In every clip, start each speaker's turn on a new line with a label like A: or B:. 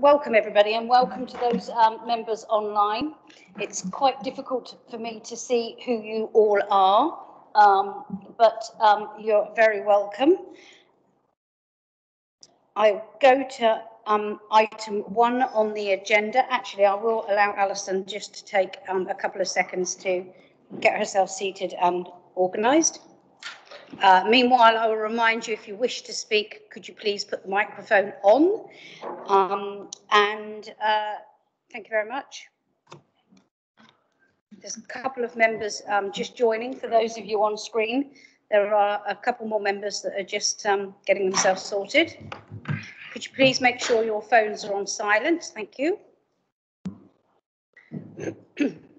A: welcome everybody and welcome to those um, members online. It's quite difficult for me to see who you all are, um, but um, you're very welcome. I go to um, item one on the agenda. Actually, I will allow Alison just to take um, a couple of seconds to get herself seated and organised. Uh, meanwhile, I will remind you if you wish to speak, could you please put the microphone on? Um, and uh, thank you very much. There's a couple of members um, just joining. For those of you on screen, there are a couple more members that are just um, getting themselves sorted. Could you please make sure your phones are on silent? Thank you.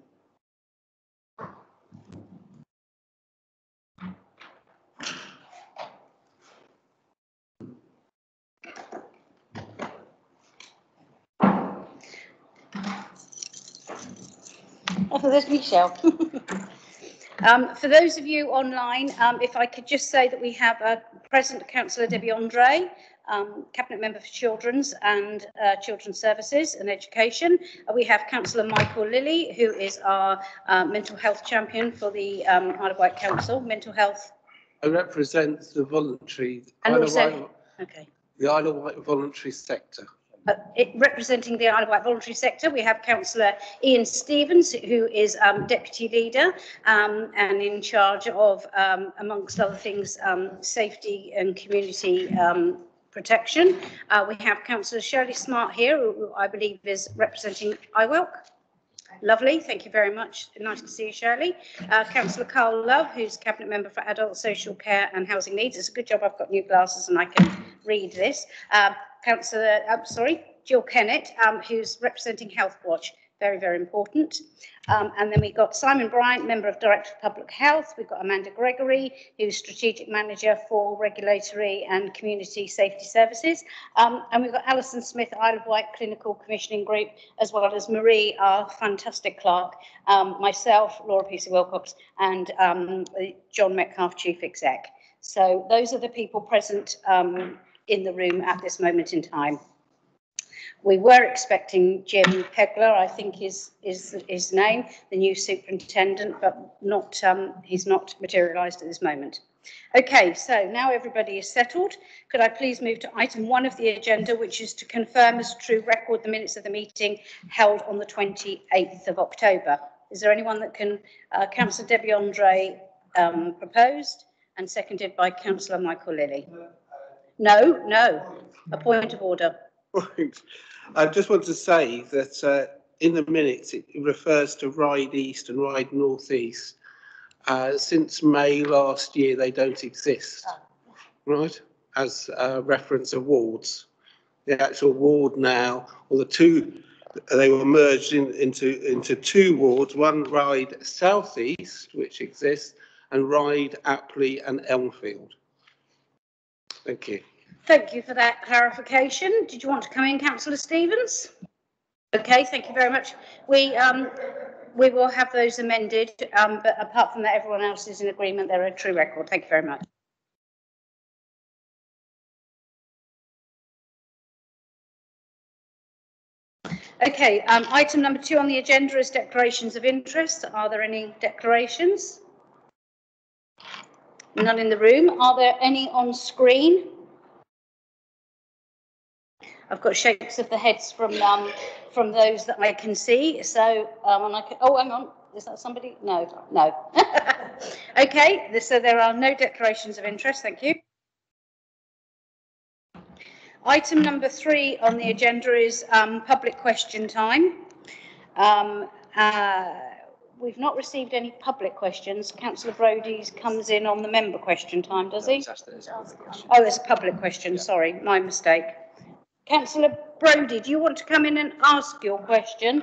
A: Oh, there's Michelle. um, for those of you online, um, if I could just say that we have a present Councillor Debbie Andre, um, Cabinet Member for Children's and uh, Children's Services and Education. Uh, we have Councillor Michael Lilly, who is our uh, mental health champion for the um, Isle of Wight Council, mental health.
B: I represent the voluntary,
A: And
B: Isle of
A: also-
B: Wight,
A: Okay.
B: the Isle of Wight voluntary sector.
A: Uh, it, representing the Isle of Wight voluntary sector, we have Councillor Ian Stevens, who is um, deputy leader um, and in charge of, um, amongst other things, um, safety and community um, protection. Uh, we have Councillor Shirley Smart here, who I believe is representing IWALC. Lovely, thank you very much. Nice to see you, Shirley. Uh, Councillor Karl Love, who's Cabinet Member for Adult Social Care and Housing Needs. It's a good job I've got new glasses and I can read this. Uh, Councillor, I'm sorry, Jill Kennett, um, who's representing Health Watch. Very, very important. Um, and then we've got Simon Bryant, Member of Director of Public Health. We've got Amanda Gregory, who's Strategic Manager for Regulatory and Community Safety Services. Um, and we've got Alison Smith, Isle of Wight Clinical Commissioning Group, as well as Marie, our fantastic clerk, um, myself, Lora Peacey Wilcox, and um, John Metcalfe, Chief Exec. So those are the people present um, in the room at this moment in time. We were expecting Jim Pegler, I think is is his name, the new superintendent, but not um, he's not materialised at this moment. Okay, so now everybody is settled. Could I please move to item one of the agenda, which is to confirm as true record the minutes of the meeting held on the 28th of October. Is there anyone that can, uh, Councillor Debbie Andre um, proposed and seconded by Councillor Michael Lilly? No, no, no. a point of order.
B: Right. I just want to say that uh, in the minutes, it refers to Ryde East and Ryde North East. Uh, since May last year, they don't exist, right, as uh, reference awards. The actual ward now, or the two, they were merged in, into, into two wards, one Ryde southeast, which exists, and Ryde Appley and Elmfield. Thank you.
A: Thank you for that clarification. Did you want to come in, councillor Stevens? Okay, thank you very much. We, um, we will have those amended, um, but apart from that, everyone else is in agreement. They're a true record. Thank you very much. Okay, um, item number two on the agenda is declarations of interest. Are there any declarations? None in the room. Are there any on screen? I've got shakes of the heads from um, from those that I can see. So, um, and I can, oh, hang on, is that somebody? No, no. okay, so there are no declarations of interest. Thank you. Item number three on the agenda is um, public question time. Um, uh, we've not received any public questions. Councillor Brodie's comes in on the member question time, does he? Oh, there's a public question. Sorry, my mistake. Councillor Brodie, do you want to come in and ask your question?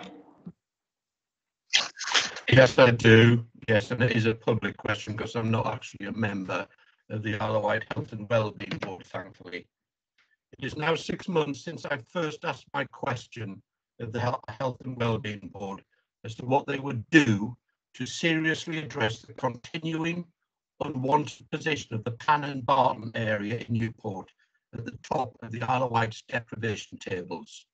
C: Yes, I do. Yes, and it is a public question because I'm not actually a member of the Wight Health and Wellbeing Board, thankfully. It is now six months since I first asked my question of the Health and Wellbeing Board as to what they would do to seriously address the continuing unwanted position of the Pan and Barton area in Newport at the top of the Isle of Wight's deprivation tables.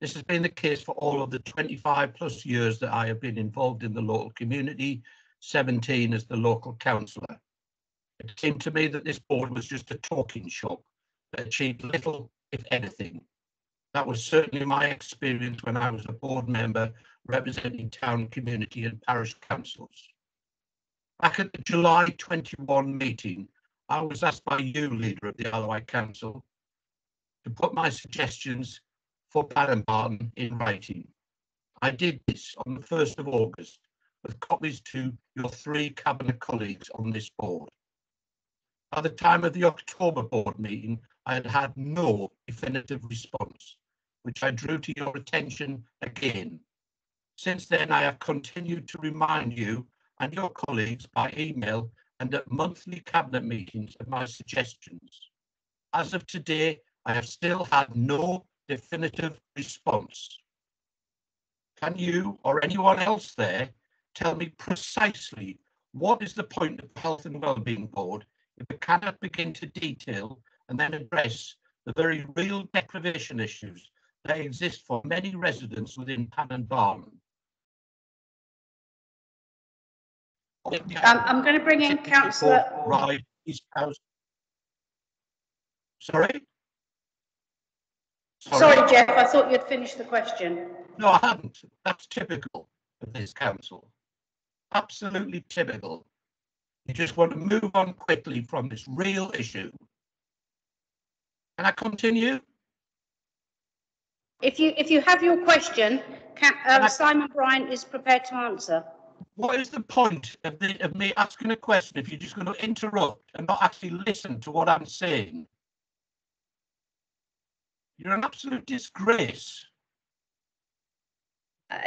C: This has been the case for all of the 25 plus years that I have been involved in the local community, 17 as the local councillor. It seemed to me that this board was just a talking shop that achieved little, if anything. That was certainly my experience when I was a board member representing town, community and parish councils. Back at the July 21 meeting, I was asked by you, leader of the Alloy Council, to put my suggestions for Barton in writing. I did this on the 1st of August with copies to your three cabinet colleagues on this board. By the time of the October board meeting, I had had no definitive response, which I drew to your attention again. Since then, I have continued to remind you and your colleagues by email and at monthly cabinet meetings of my suggestions. As of today, I have still had no definitive response. Can you or anyone else there tell me precisely what is the point of the Health and Wellbeing Board if it cannot begin to detail and then address the very real deprivation issues that exist for many residents within Pan and Barn?
A: Um, I'm going to bring in councillor.
C: Right, House. Sorry?
A: Sorry, Geoff, I thought you'd finished the question.
C: No, I haven't. That's typical of this council. Absolutely typical. You just want to move on quickly from this real issue. Can I continue?
A: If you if you have your question, can, uh, Simon Bryant is prepared to answer.
C: What is the point of, the, of me asking a question if you're just going to interrupt and not actually listen to what I'm saying? You're an absolute disgrace.
A: Uh,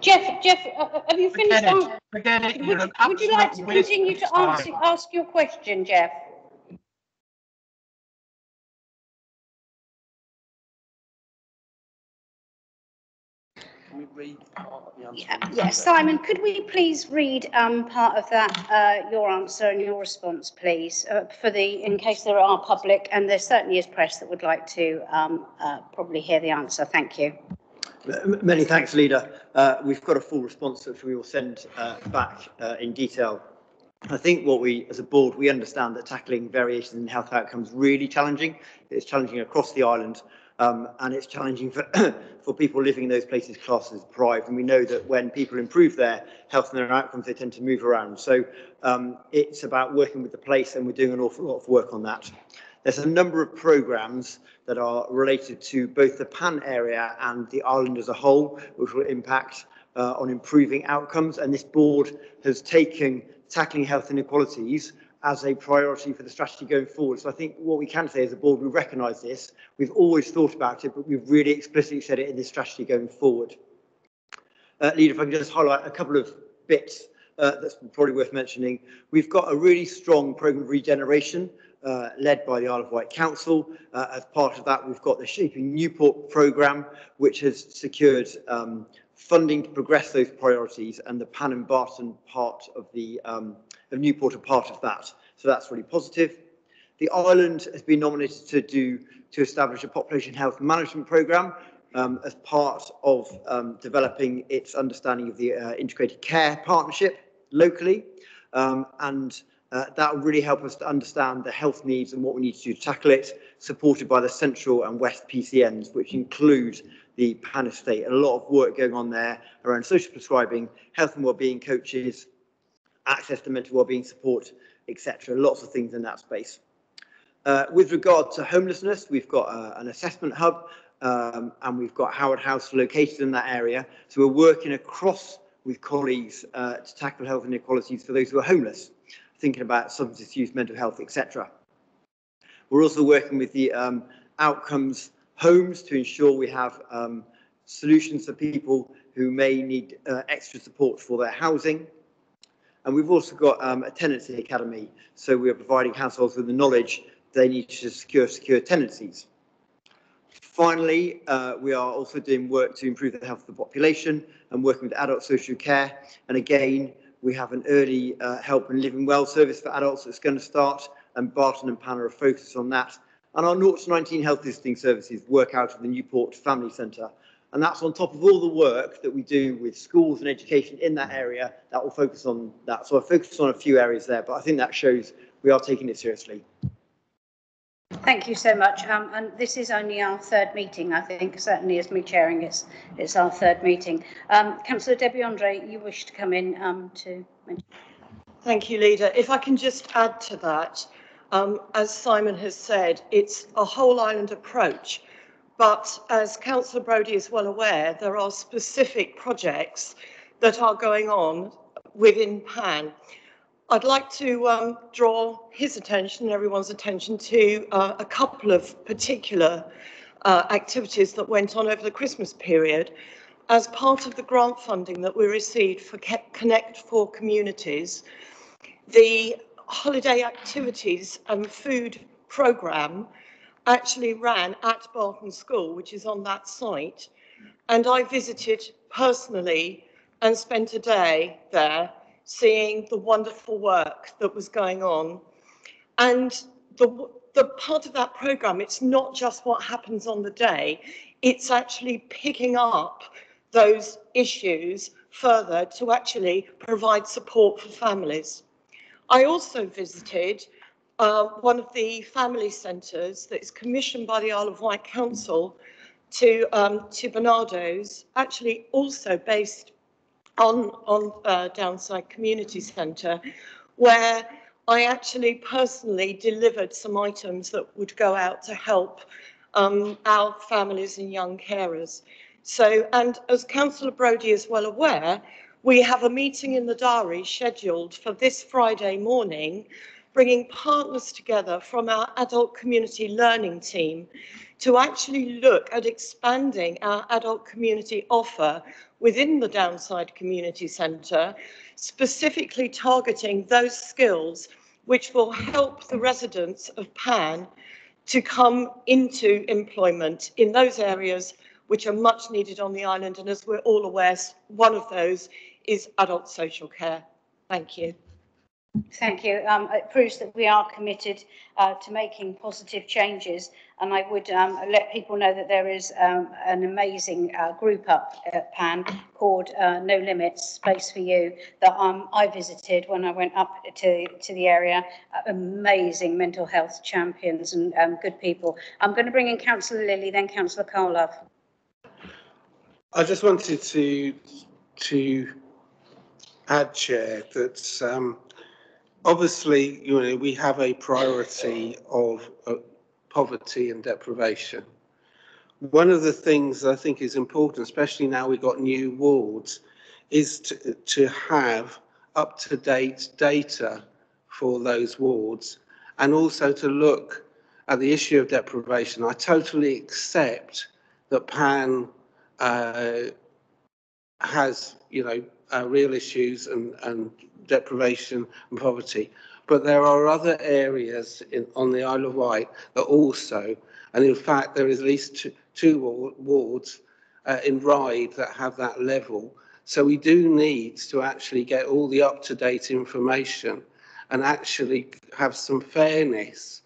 A: Geoff, Geoff, uh, uh have you finished?
C: Forget it. Forget it.
A: Would, would you like to continue to answer, ask your question, Geoff?
B: We read part of the answer?
A: Yeah, yeah, Simon, could we please read um, part of that, uh, your answer and your response, please, uh, for the, in case there are public, and there certainly is press that would like to um, uh, probably hear the answer. Thank you.
D: Many thanks, Leader. Uh, we've got a full response which we will send uh, back uh, in detail. I think what we, as a board, we understand that tackling variations in health outcomes really challenging. It's challenging across the island, um, and it's challenging for, for people living in those places classed as deprived. And we know that when people improve their health and their outcomes, they tend to move around. So um, it's about working with the place, and we're doing an awful lot of work on that. There's a number of programs that are related to both the PAN area and the island as a whole, which will impact uh, on improving outcomes. And this board has taken tackling health inequalities as a priority for the strategy going forward. So I think what we can say as a board, we recognise this. We've always thought about it, but we've really explicitly said it in this strategy going forward. Uh, Leader, if I can just highlight a couple of bits uh, that's probably worth mentioning. We've got a really strong programme of regeneration uh, led by the Isle of Wight Council. Uh, as part of that, we've got the Shaping Newport programme, which has secured um, funding to progress those priorities, and the Pan and Barton part of the um, of Newport are part of that. So that's really positive. The island has been nominated to do to establish a population health management programme um, as part of um, developing its understanding of the uh, integrated care partnership locally. Um, and uh, that will really help us to understand the health needs and what we need to do to tackle it, supported by the central and west PCNs, which include the Pan Estate. A lot of work going on there around social prescribing, health and wellbeing coaches, access to mental wellbeing support, etc. Lots of things in that space. Uh, with regard to homelessness, we've got uh, an assessment hub um, and we've got Howard House located in that area. So we're working across with colleagues uh, to tackle health inequalities for those who are homeless, thinking about substance use, mental health, etc. We're also working with the um, outcomes homes to ensure we have um, solutions for people who may need uh, extra support for their housing. And we've also got um, a tenancy academy. So we are providing households with the knowledge they need to secure secure tenancies. Finally, uh, we are also doing work to improve the health of the population and working with adult social care. And again, we have an early uh, help and living well service for adults that's going to start and Barton and Pan are focused on that And our 0 to 19 health visiting services work out of the Newport Family Centre. And that's on top of all the work that we do with schools and education in that area that will focus on that. So I focus on a few areas there, but I think that shows we are taking it seriously.
A: Thank you so much. Um, and this is only our third meeting, I think, certainly as me chairing, it's, it's our third meeting. Um, Councillor Debbie Andre, you wish to come in um, to mention.
E: Thank you, Leader. If I can just add to that, um, as Simon has said, it's a whole island approach. But as Councillor Brodie is well aware, there are specific projects that are going on within PAN. I'd like to um, draw his attention, everyone's attention, to uh, a couple of particular uh, activities that went on over the Christmas period as part of the grant funding that we received for Connect for Communities. The holiday activities and food programme actually ran at Barton School, which is on that site. And I visited personally and spent a day there seeing the wonderful work that was going on. And the, the part of that program, it's not just what happens on the day, it's actually picking up those issues further to actually provide support for families. I also visited uh, one of the family centres that is commissioned by the Isle of Wight Council to, um, to Barnardo's, actually also based on, on uh, Downside Community Centre, where I actually personally delivered some items that would go out to help um, our families and young carers. So, and as Councillor Brodie is well aware, we have a meeting in the diary scheduled for this Friday morning, bringing partners together from our adult community learning team to actually look at expanding our adult community offer within the Downside Community Centre, specifically targeting those skills which will help the residents of PAN to come into employment in those areas which are much needed on the island. And as we're all aware, one of those is adult social care. Thank you.
A: Thank you. Um, it proves that we are committed uh, to making positive changes and I would um, let people know that there is um, an amazing uh, group up at PAN called uh, No Limits Space for You that um, I visited when I went up to, to the area. Uh, amazing mental health champions and um, good people. I'm going to bring in Councillor Lilly, then Councillor Karl Love.
B: I just wanted to to add, Chair, that um, obviously, you know, we have a priority of uh, poverty and deprivation. One of the things I think is important, especially now we've got new wards, is to, to have up-to-date data for those wards and also to look at the issue of deprivation. I totally accept that PAN uh, has, you know, uh, real issues and, and deprivation and poverty. But there are other areas in, on the Isle of Wight that also, and in fact, there is at least two, two wards uh, in Ryde that have that level. So we do need to actually get all the up-to-date information and actually have some fairness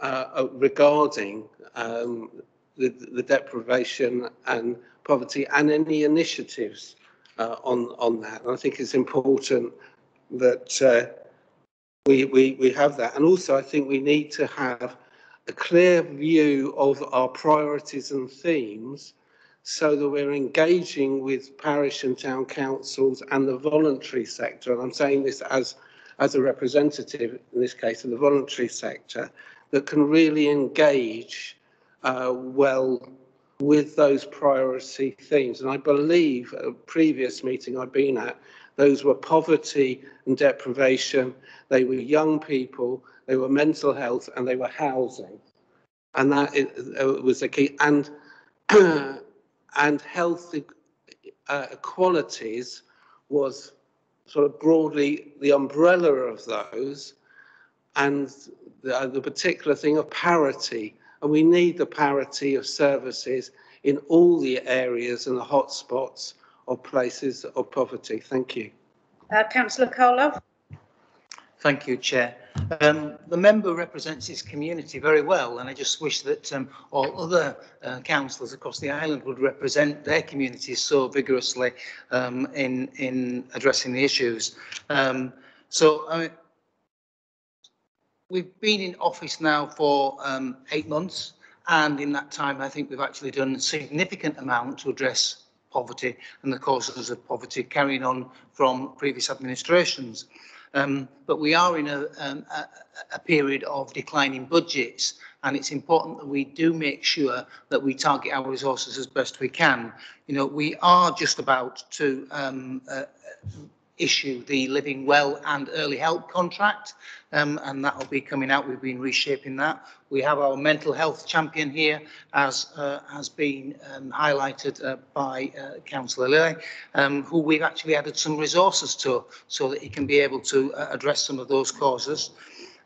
B: uh, uh regarding um, the, the deprivation and poverty and any initiatives uh, on, on that. And I think it's important that uh, we, we, we have that. And also, I think we need to have a clear view of our priorities and themes so that we're engaging with parish and town councils and the voluntary sector. And I'm saying this as, as a representative, in this case, of the voluntary sector, that can really engage uh, well with those priority themes. And I believe a previous meeting I've been at, those were poverty and deprivation, they were young people, they were mental health, and they were housing. And that uh, was the key. And, and health uh, equalities was sort of broadly the umbrella of those and the, uh, the particular thing of parity. And we need the parity of services in all the areas and the hotspots of places of poverty. Thank you.
A: Uh, Councillor Karl Love.
F: Thank you, Chair. Um, the member represents his community very well, and I just wish that um, all other uh, councillors across the island would represent their communities so vigorously um, in in addressing the issues. Um, so I mean, we've been in office now for um, eight months, and in that time, I think we've actually done a significant amount to address poverty and the causes of poverty, carrying on from previous administrations. Um, but we are in a, um, a, a period of declining budgets and it's important that we do make sure that we target our resources as best we can. You know, we are just about to um, uh, issue the Living Well and Early Help contract, um, and that will be coming out. We've been reshaping that. We have our mental health champion here, as uh, has been um, highlighted uh, by uh, Councillor Lilly, um, who we've actually added some resources to, so that he can be able to uh, address some of those causes.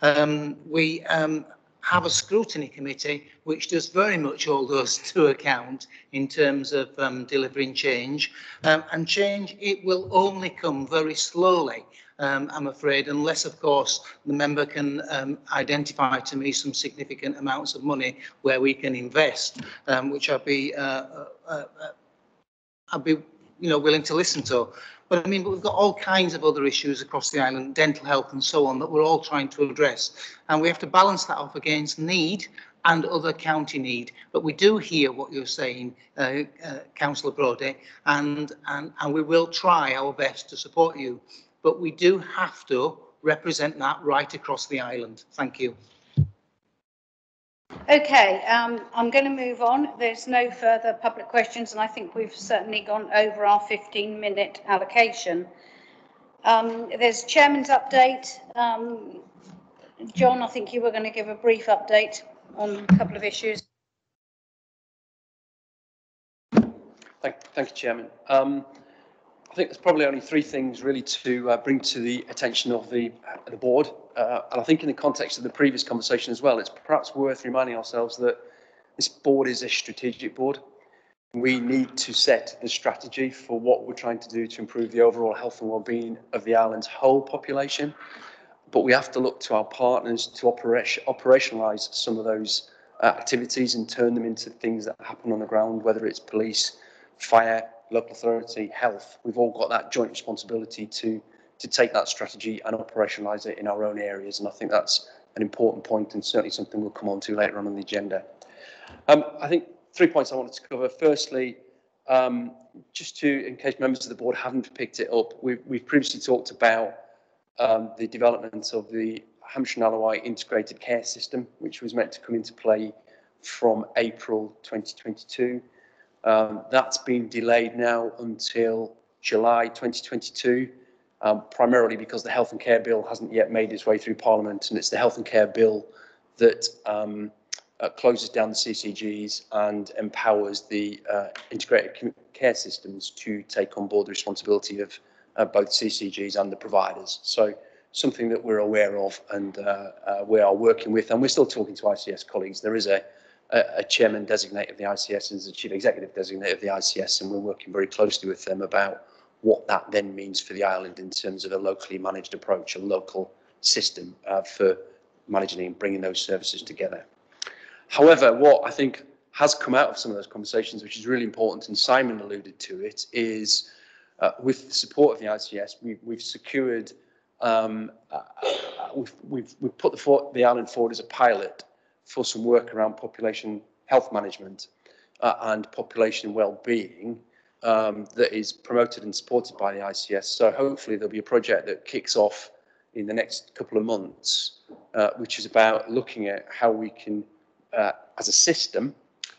F: Um, we um, have a scrutiny committee which does very much hold us to account in terms of um, delivering change. Um, and change, it will only come very slowly, um, I'm afraid, unless, of course, the member can um, identify to me some significant amounts of money where we can invest, um, which I'll be, uh, uh, uh, I'll be you know, willing to listen to. But I mean, but we've got all kinds of other issues across the island, dental health and so on, that we're all trying to address. And we have to balance that off against need and other county need. But we do hear what you're saying, uh, uh, Councillor Brodie, and, and, and we will try our best to support you. But we do have to represent that right across the island. Thank you.
A: Okay, um, I'm going to move on. There's no further public questions, and I think we've certainly gone over our 15-minute allocation. Um, there's chairman's update. Um, John, I think you were going to give a brief update on a couple of issues.
G: Thank, thank you, Chairman. Um, I think there's probably only three things really to uh, bring to the attention of the, uh, the board. Uh, and I think in the context of the previous conversation as well, it's perhaps worth reminding ourselves that this board is a strategic board. We need to set the strategy for what we're trying to do to improve the overall health and well-being of the island's whole population. But we have to look to our partners to operation, operationalise some of those uh, activities and turn them into things that happen on the ground, whether it's police, fire, local authority, health, we've all got that joint responsibility to to take that strategy and operationalise it in our own areas. And I think that's an important point and certainly something we'll come on to later on on the agenda. Um, I think three points I wanted to cover. Firstly, um, just to, in case members of the board haven't picked it up, we've, we've previously talked about um, the development of the Hampshire and integrated care system, which was meant to come into play from April 2022. Um, that's been delayed now until July 2022, um, primarily because the Health and Care Bill hasn't yet made its way through Parliament, and it's the Health and Care Bill that um, uh, closes down the CCGs and empowers the uh, integrated care systems to take on board the responsibility of uh, both CCGs and the providers. So something that we're aware of and uh, uh, we are working with, and we're still talking to ICS colleagues. There is a a, chairman designate of the ICS and a chief executive designate of the ICS, and we're working very closely with them about what that then means for the island in terms of a locally managed approach, a local system uh, for managing and bringing those services together. However, what I think has come out of some of those conversations, which is really important, and Simon alluded to it, is uh, with the support of the ICS, we, we've secured, um, uh, we've, we've, we've put the, the island forward as a pilot for some work around population health management uh, and population well-being um, that is promoted and supported by the ICS. So hopefully there'll be a project that kicks off in the next couple of months, uh, which is about looking at how we can, uh, as a system,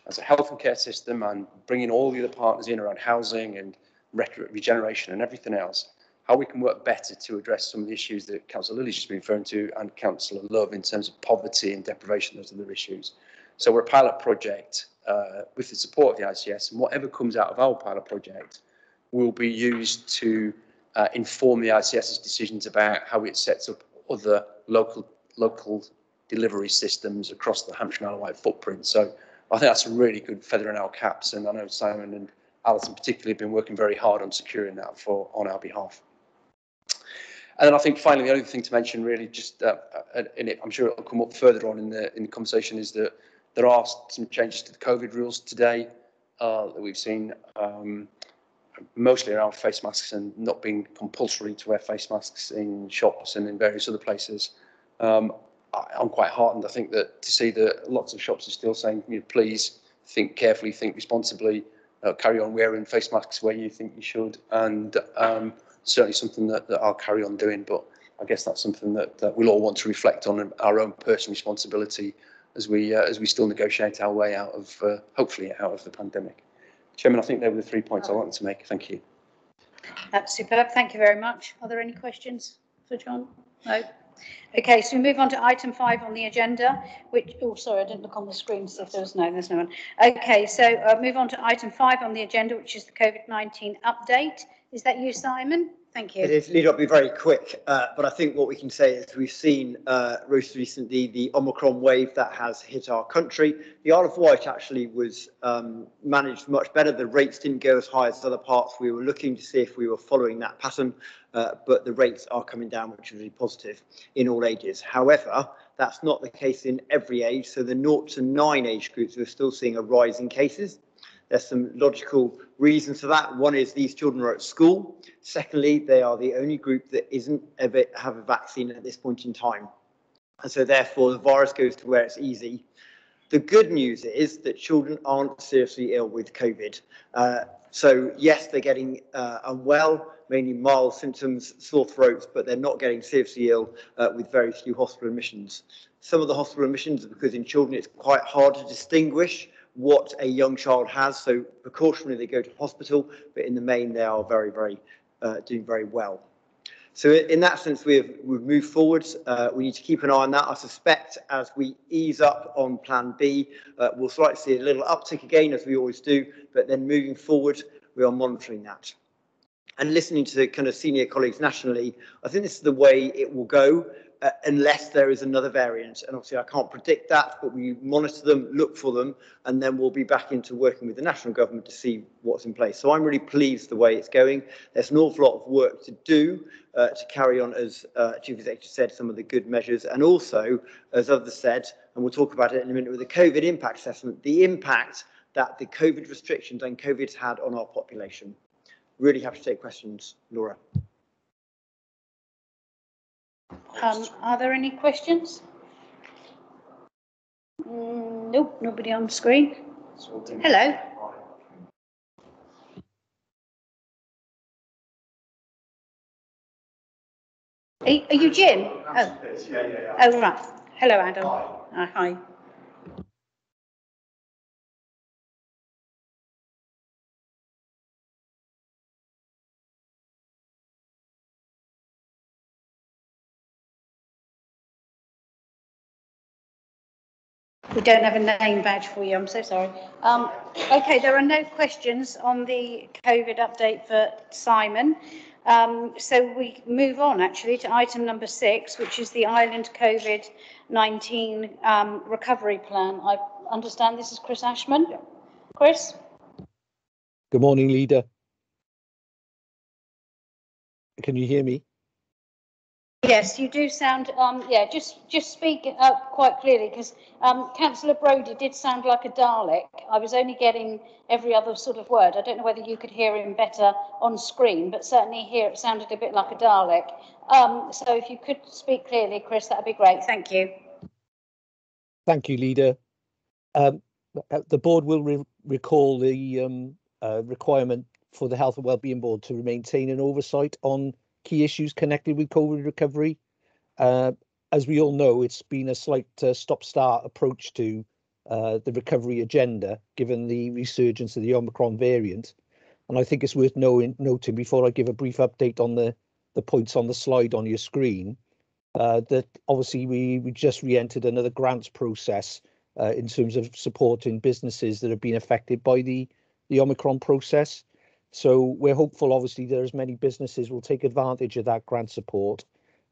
G: as a health and care system, and bringing all the other partners in around housing and regeneration and everything else, how we can work better to address some of the issues that Councillor Lilly's just been referring to and Councillor Love in terms of poverty and deprivation, those other issues. So we're a pilot project uh, with the support of the ICS and whatever comes out of our pilot project will be used to uh, inform the ICS's decisions about how it sets up other local local delivery systems across the Hampshire and Isle of footprint. So I think that's a really good feather in our caps and I know Simon and Alison particularly have been working very hard on securing that for on our behalf. And then I think finally, the only thing to mention really just, uh, uh, in it, I'm sure it'll come up further on in the, in the conversation is that there are some changes to the COVID rules today uh, that we've seen, um, mostly around face masks and not being compulsory to wear face masks in shops and in various other places. Um, I, I'm quite heartened, I think, that to see that lots of shops are still saying, you know, please think carefully, think responsibly, uh, carry on wearing face masks where you think you should, and um, certainly something that, that I'll carry on doing. But I guess that's something that, that we'll all want to reflect on our own personal responsibility as we uh, as we still negotiate our way out of uh, hopefully out of the pandemic. Chairman, I think they were the three points I wanted to make. Thank you.
A: That's superb. Thank you very much. Are there any questions for John? No. Okay, so we move on to item five on the agenda, which, oh, sorry, I didn't look on the screen see if there was no, there's no one. Okay, so uh, move on to item five on the agenda, which is the COVID-19 update. Is that you, Simon? Thank you.
D: is, lead, I'll be very quick, uh, but I think what we can say is we've seen uh, most recently the Omicron wave that has hit our country. The Isle of Wight actually was um, managed much better. The rates didn't go as high as other parts. We were looking to see if we were following that pattern, uh, but the rates are coming down, which is really positive in all ages. However, that's not the case in every age. So the 0 to 9 age groups, we're still seeing a rise in cases. There's some logical reasons for that. One is these children are at school. Secondly, they are the only group that isn't ever have a vaccine at this point in time. And so therefore the virus goes to where it's easy. The good news is that children aren't seriously ill with COVID. Uh, so yes, they're getting uh, unwell, mainly mild symptoms, sore throats, but they're not getting seriously ill uh, with very few hospital admissions. Some of the hospital admissions are because in children it's quite hard to distinguish what a young child has. So precautionary, they go to hospital, but in the main, they are very, very uh, doing very well. So in that sense, we've, we've moved forward. Uh, we need to keep an eye on that. I suspect as we ease up on plan B, uh, we'll slightly see a little uptick again, as we always do, but then moving forward, we are monitoring that. And listening to kind of senior colleagues nationally, I think this is the way it will go uh, unless there is another variant. And obviously I can't predict that, but we monitor them, look for them, and then we'll be back into working with the national government to see what's in place. So I'm really pleased the way it's going. There's an awful lot of work to do uh, to carry on, as uh, Chief Executive said, some of the good measures. And also, as others said, and we'll talk about it in a minute with the COVID impact assessment, the impact that the COVID restrictions and COVID's had on our population. Really happy to take questions, Lora.
A: Um, are there any questions? Mm, Nope, nobody on screen. Hello. Are are you Jim? Oh. Oh, right. Hello, Adam. Uh, Hi. We don't have a name badge for you, I'm so sorry. Um, okay, there are no questions on the COVID update for Simon. Um, so we move on actually to item number six, which is the Island COVID-19 um, recovery plan. I understand this is Chris Ashman. Chris?
H: Good morning, leader. Can you hear me?
A: Yes, you do sound, um, yeah, just, just speak up quite clearly because um, Councillor Brodie did sound like a Dalek. I was only getting every other sort of word. I don't know whether you could hear him better on screen, but certainly here it sounded a bit like a Dalek. Um, so if you could speak clearly, Chris, that'd be great. Thank you.
H: Thank you, leader. Um, uh, the board will re- recall the um, uh, requirement for the Health and Wellbeing Board to maintain an oversight on key issues connected with COVID recovery. Uh, as we all know, it's been a slight uh, stop-start approach to uh, the recovery agenda, given the resurgence of the Omicron variant. And I think it's worth knowing, noting before I give a brief update on the, the points on the slide on your screen, uh, that obviously we, we just re-entered another grants process uh, in terms of supporting businesses that have been affected by the, the Omicron process. So we're hopeful, obviously, that as many businesses will take advantage of that grant support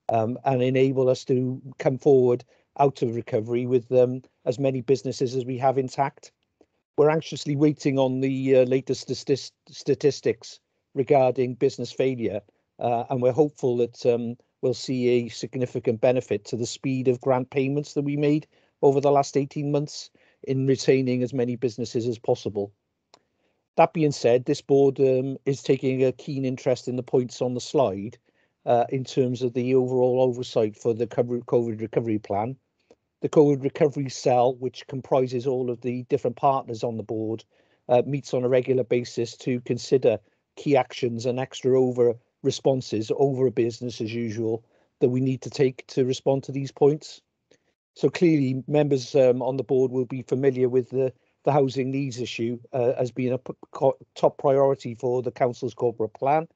H: um, and enable us to come forward out of recovery with um, as many businesses as we have intact. We're anxiously waiting on the uh, latest stati- statistics regarding business failure, uh, and we're hopeful that um, will see a significant benefit to the speed of grant payments that we made over the last 18 months in retaining as many businesses as possible. That being said, this board um, is taking a keen interest in the points on the slide uh, in terms of the overall oversight for the COVID recovery plan. The COVID recovery cell, which comprises all of the different partners on the board, uh, meets on a regular basis to consider key actions and extra over responses over a business as usual that we need to take to respond to these points. So clearly, members um, on the board will be familiar with the, the housing needs issue uh, being a top priority for the council's corporate plan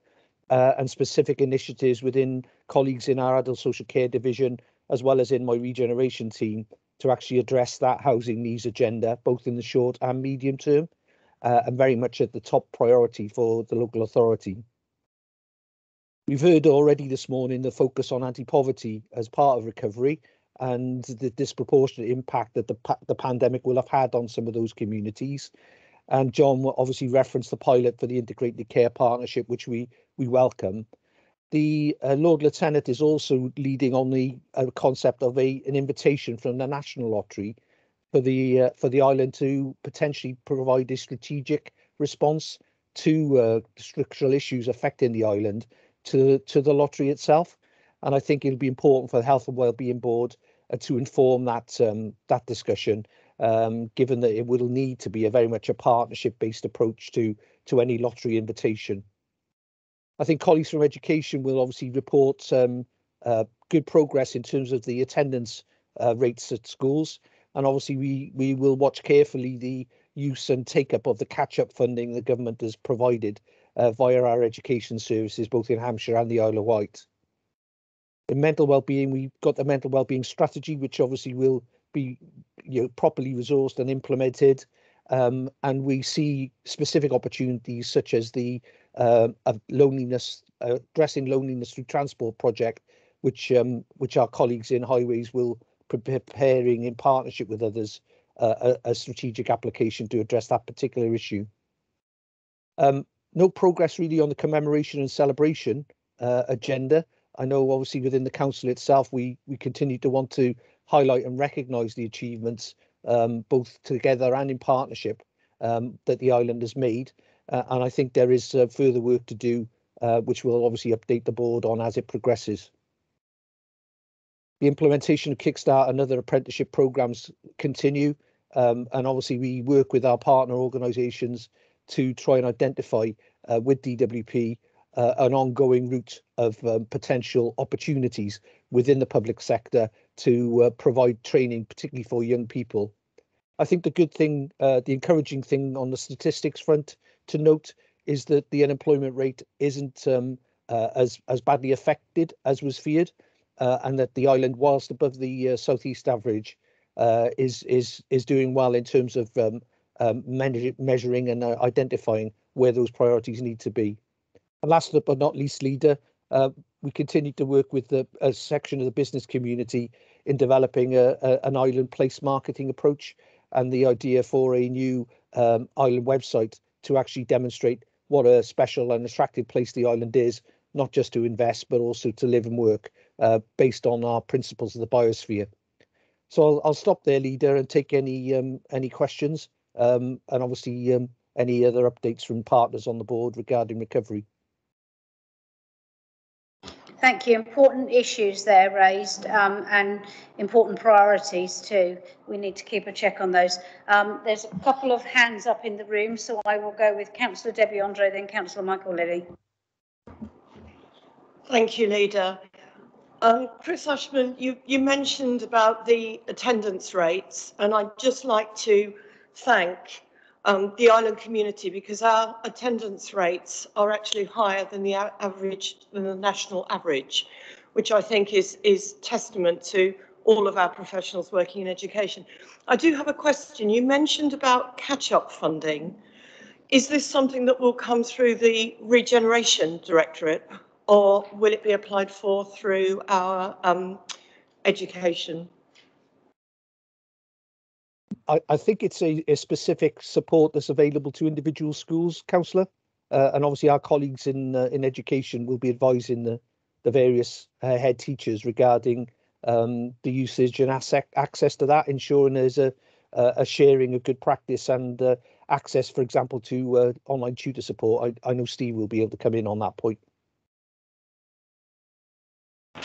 H: uh, and specific initiatives within colleagues in our adult social care division, as well as in my regeneration team, to actually address that housing needs agenda, both in the short and medium term, uh, and very much at the top priority for the local authority. We've heard already this morning the focus on anti-poverty as part of recovery and the disproportionate impact that the, the pandemic will have had on some of those communities. And John obviously referenced the pilot for the integrated care partnership, which we we welcome. The uh, Lord Lieutenant is also leading on the uh, concept of a an invitation from the National Lottery for the uh, for the island to potentially provide a strategic response to uh, structural issues affecting the island to to the lottery itself. And I think it'll be important for the Health and Wellbeing Board to inform that um, that discussion, um, given that it will need to be a very much a partnership-based approach to to any lottery invitation. I think colleagues from education will obviously report um, uh, good progress in terms of the attendance uh, rates at schools. And obviously, we, we will watch carefully the use and take up of the catch up funding the government has provided uh, via our education services, both in Hampshire and the Isle of Wight. Mental well-being, we've got the mental well-being strategy, which obviously will be you know, properly resourced and implemented. Um, and we see specific opportunities such as the uh, loneliness, uh, addressing loneliness through transport project, which um, which our colleagues in highways will be preparing in partnership with others uh, a, a, strategic application to address that particular issue. Um, no progress really on the commemoration and celebration uh, agenda. I know obviously within the council itself, we we continue to want to highlight and recognise the achievements um, both together and in partnership um, that the island has made. Uh, and I think there is uh, further work to do, uh, which we'll obviously update the board on as it progresses. The implementation of Kickstart and other apprenticeship programs continue. Um, and obviously we work with our partner organisations to try and identify uh, with DWP uh, an ongoing route of um, potential opportunities within the public sector to uh, provide training, particularly for young people. I think the good thing, the encouraging thing on the statistics front to note is that the unemployment rate isn't um, uh, as as badly affected as was feared, uh, and that the island, whilst above the uh, southeast average, uh, is is is doing well in terms of um, um, measuring and uh, identifying where those priorities need to be. And last but not least, leader, uh, we continue to work with the, a section of the business community in developing a, a, an island place marketing approach and the idea for a new um, island website to actually demonstrate what a special and attractive place the island is, not just to invest, but also to live and work uh, based on our principles of the biosphere. So I'll, I'll stop there, leader, and take any um, any questions, um, and obviously um, any other updates from partners on the board regarding recovery.
A: Thank you. Important issues there raised um, and important priorities too. We need to keep a check on those. Um, there's a couple of hands up in the room, so I will go with Councillor Debbie Andre, then Councillor Michael Lilly.
E: Thank you, Leader. Um, Chris Ashman, you, you mentioned about the attendance rates, and I'd just like to thank um, the island community because our attendance rates are actually higher than the average, than the national average, which I think is, is testament to all of our professionals working in education. I do have a question. You mentioned about catch-up funding. Is this something that will come through the Regeneration Directorate or will it be applied for through our um, education
H: I, I think it's a, a, specific support that's available to individual schools, councillor, uh, and obviously our colleagues in uh, in education will be advising the the various uh, head teachers regarding um, the usage and access to that, ensuring there's a, a a sharing of good practice and uh, access, for example, to uh, online tutor support. I, I know Steve will be able to come in on that point.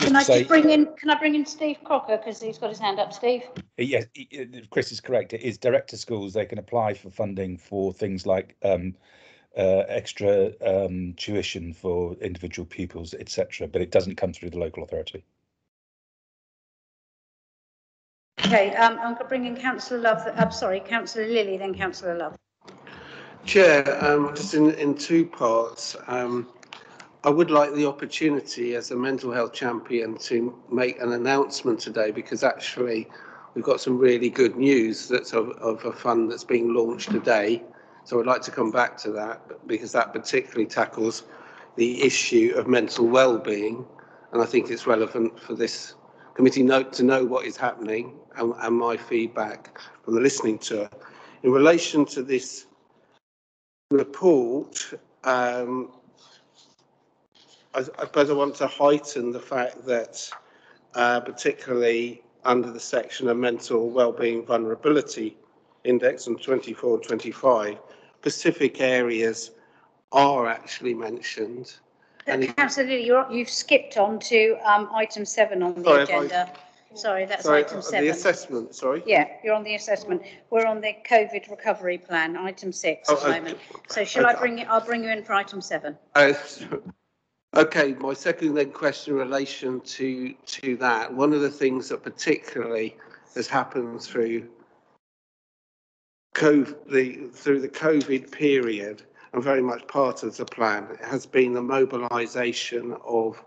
A: Can I
I: say-
A: just bring in, can I bring in Steve Crocker, because he's got his hand up, Steve?
I: Yes, i- i- Chris is correct. It is direct to schools. They can apply for funding for things like um, uh, extra um, tuition for individual pupils, etc. But it doesn't come through the local authority.
A: Okay, um, I'm going to bring in councillor Love, I'm sorry, councillor Lilly, then councillor Love.
B: Chair, um, just in, in two parts, um, I would like the opportunity as a mental health champion to make an announcement today because actually we've got some really good news that's of, of a fund that's being launched today. So I'd like to come back to that because that particularly tackles the issue of mental well-being. And I think it's relevant for this committee note to know what is happening and, and my feedback from the listening tour. In relation to this report, um, I, I suppose I want to heighten the fact that, uh, particularly under the section of mental wellbeing vulnerability index on 24 and 25, specific areas are actually mentioned. And it-
A: you're, you've skipped on to um, item seven on the
B: Sorry, have I-
A: agenda. Sorry, that's
B: Sorry,
A: item
B: uh,
A: seven.
B: the assessment, sorry.
A: Yeah, you're on the assessment. We're on the COVID recovery plan, item six at
B: Oh,
A: the
B: okay.
A: moment. So shall I
B: Okay.
A: bring it, I'll bring you in for item seven.
B: Uh, Okay, my second then question in relation to, to that, one of the things that particularly has happened through COVID, the, through the COVID period, and very much part of the plan, has been the mobilisation of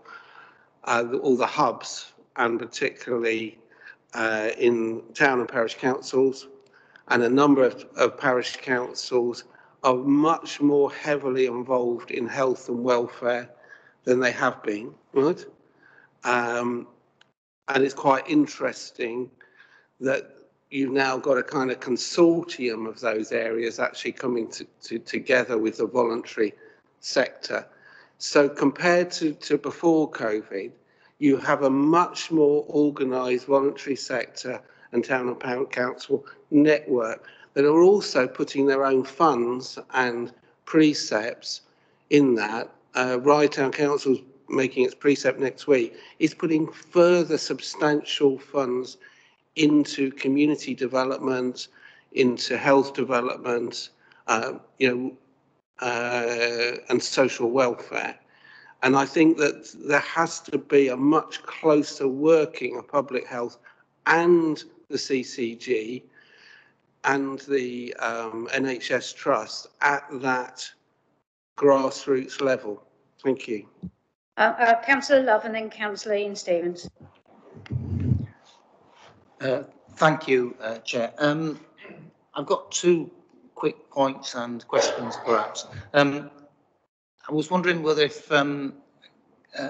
B: uh, all the hubs, and particularly uh, in town and parish councils, and a number of, of parish councils are much more heavily involved in health and welfare than they have been, right? Um, and it's quite interesting that you've now got a kind of consortium of those areas actually coming to, to, together with the voluntary sector. So compared to, to before COVID, you have a much more organised voluntary sector and town and pound council network that are also putting their own funds and precepts in that. Uh, Ryde Town Council's making its precept next week, is putting further substantial funds into community development, into health development, uh, you know, uh, and social welfare. And I think that there has to be a much closer working of public health and the CCG and the um, NHS Trust at that grassroots level. Thank you.
A: Uh, uh, councillor Love and then councillor Ian Stevens.
F: Uh, Thank you, uh, Chair. Um, I've got two quick points and questions perhaps. Um, I was wondering whether if um, uh,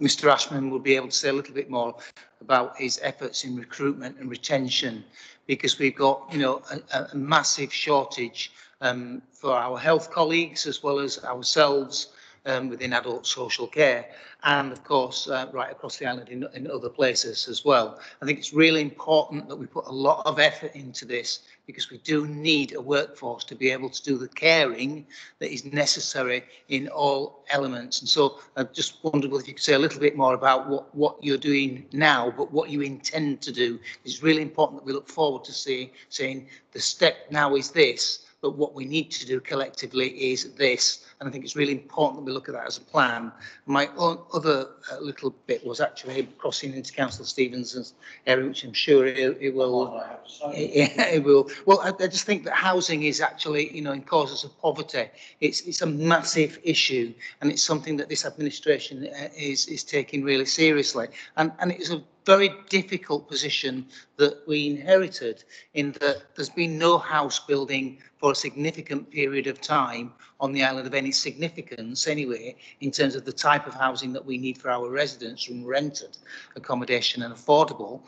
F: Mr Ashman would be able to say a little bit more about his efforts in recruitment and retention, because we've got, you know, a, a massive shortage um, for our health colleagues as well as ourselves um, within adult social care and of course uh, right across the island in, in other places as well. I think it's really important that we put a lot of effort into this because we do need a workforce to be able to do the caring that is necessary in all elements. And so I just wondered whether you could say a little bit more about what, what you're doing now, but what you intend to do. It's really important that we look forward to see, saying the step now is this, but what we need to do collectively is this. And I think it's really important that we look at that as a plan. My other uh, little bit was actually crossing into Councillor Stevens's area, which I'm sure it, it will. Yeah, it will. Well, I, I just think that housing is actually, you know, in causes of poverty. It's it's a massive issue, and it's something that this administration uh, is is taking really seriously. And and it's a very difficult position that we inherited in that there's been no house building for a significant period of time on the island of any significance anyway, in terms of the type of housing that we need for our residents from rented accommodation and affordable.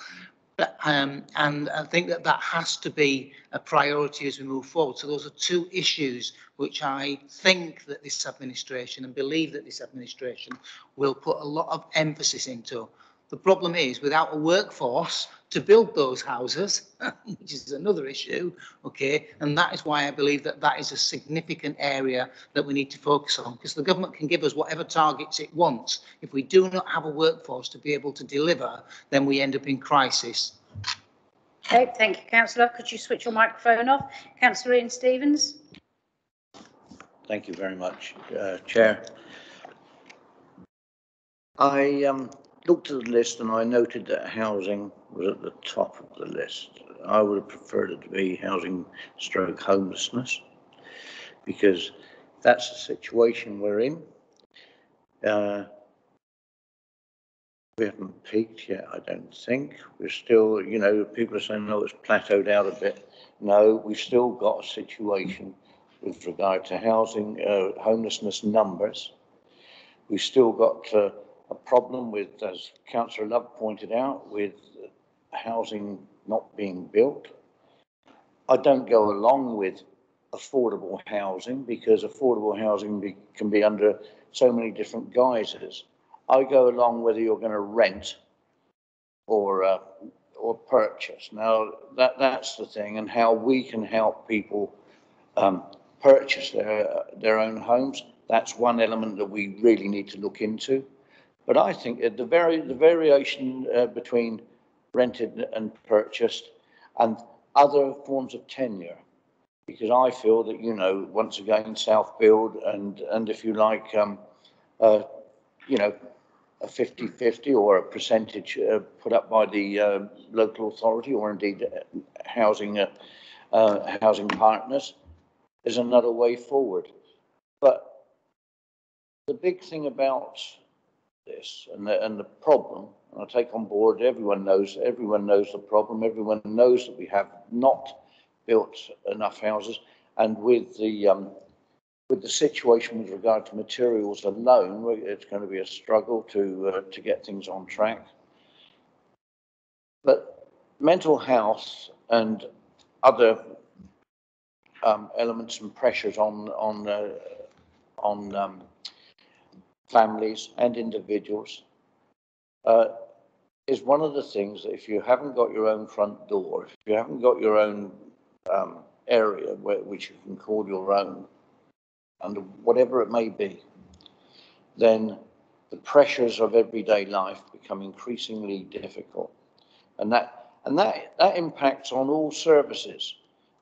F: Um, and I think that that has to be a priority as we move forward. So those are two issues which I think that this administration and believe that this administration will put a lot of emphasis into. The problem is without a workforce to build those houses, which is another issue, okay, and that is why I believe that that is a significant area that we need to focus on because the government can give us whatever targets it wants. If we do not have a workforce to be able to deliver, then we end up in crisis.
A: Okay, thank you, councillor. Could you switch your microphone off? Councillor Ian Stevens?
J: Thank you very much, uh, Chair. I um, looked at the list and I noted that housing was at the top of the list. I would have preferred it to be housing stroke homelessness because that's the situation we're in. Uh, we haven't peaked yet, I don't think. We're still, you know, people are saying, no, it's plateaued out a bit. No, we've still got a situation with regard to housing, uh, homelessness numbers. We've still got uh, a problem with, as Councillor Love pointed out, with housing not being built. I don't go along with affordable housing because affordable housing be, can be under so many different guises. I go along whether you're going to rent or uh, or purchase. Now that that's the thing, and how we can help people um, purchase their their own homes. That's one element that we really need to look into. But I think the very the variation uh, between rented and purchased and other forms of tenure, because I feel that you know once again self build and and if you like um, uh, you know a 50-50 or a percentage uh, put up by the uh, local authority or indeed uh, housing uh, housing partners is another way forward. But the big thing about this and the, and the problem, and I take on board, everyone knows, everyone knows the problem, everyone knows that we have not built enough houses, and with the um, with the situation with regard to materials alone, it's going to be a struggle to uh, to get things on track. But mental health and other um, elements and pressures on on uh, on um, families and individuals uh, is one of the things that if you haven't got your own front door, if you haven't got your own um, area where, which you can call your own, and whatever it may be, then the pressures of everyday life become increasingly difficult. And that, and that, that impacts on all services.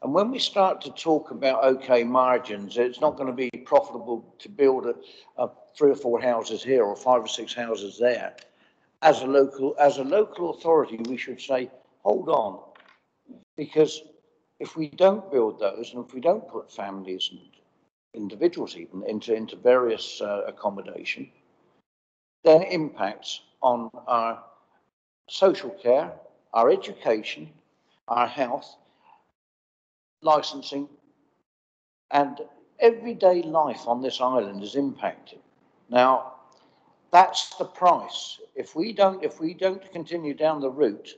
J: And when we start to talk about okay margins, it's not going to be profitable to build a, a three or four houses here or five or six houses there. As a local, as a local authority, we should say, hold on, because if we don't build those and if we don't put families and individuals even into, into various uh, accommodation, then it impacts on our social care, our education, our health, licensing, and everyday life on this island is impacted. Now, that's the price. If we don't, if we don't continue down the route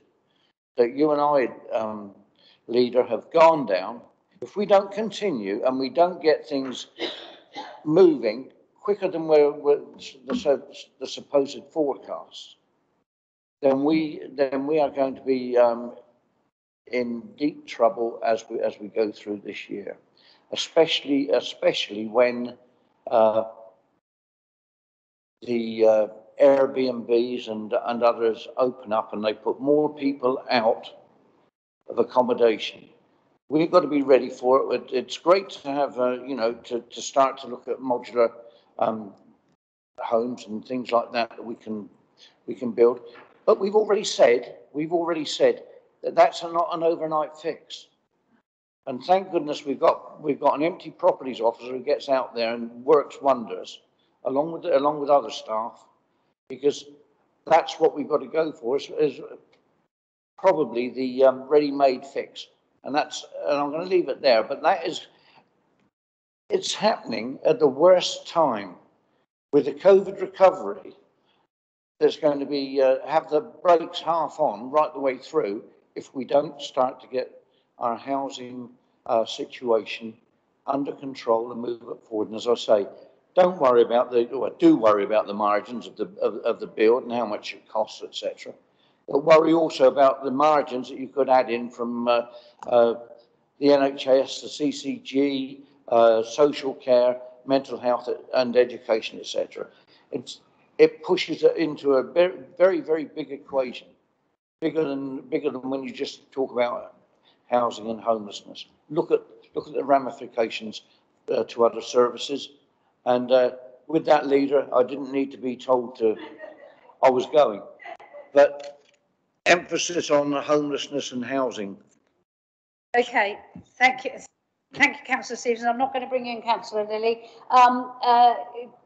J: that you and I, um, leader, have gone down, if we don't continue and we don't get things moving quicker than we're, we're the, the, supposed forecast, then we then we are going to be um, in deep trouble as we as we go through this year, especially especially when uh, the uh, Airbnbs and and others open up and they put more people out of accommodation we've got to be ready for it. It's great to have, uh, you know, to, to start to look at modular um, homes and things like that that we can we can build. But we've already said we've already said that that's not an overnight fix. And thank goodness we've got we've got an empty properties officer who gets out there and works wonders along with along with other staff because that's what we've got to go for is, is probably the um, ready-made fix. And that's, and I'm going to leave it there, but that is, it's happening at the worst time with the COVID recovery. that's going to be, uh, have the brakes half on right the way through if we don't start to get our housing uh, situation under control and move it forward. And as I say, don't worry about the, or do worry about the margins of the, of, of the build and how much it costs, etc. But worry also about the margins that you could add in from uh, uh, the NHS, the CCG, uh, social care, mental health and education, etc. It pushes it into a very, very, very big equation, bigger than bigger than when you just talk about housing and homelessness. Look at look at the ramifications uh, to other services, and uh, with that leader, I didn't need to be told to I was going, but emphasis on homelessness and housing.
A: Okay, thank you. Thank you, Councillor Stevens. I'm not going to bring in Councillor Lilly. Um, uh,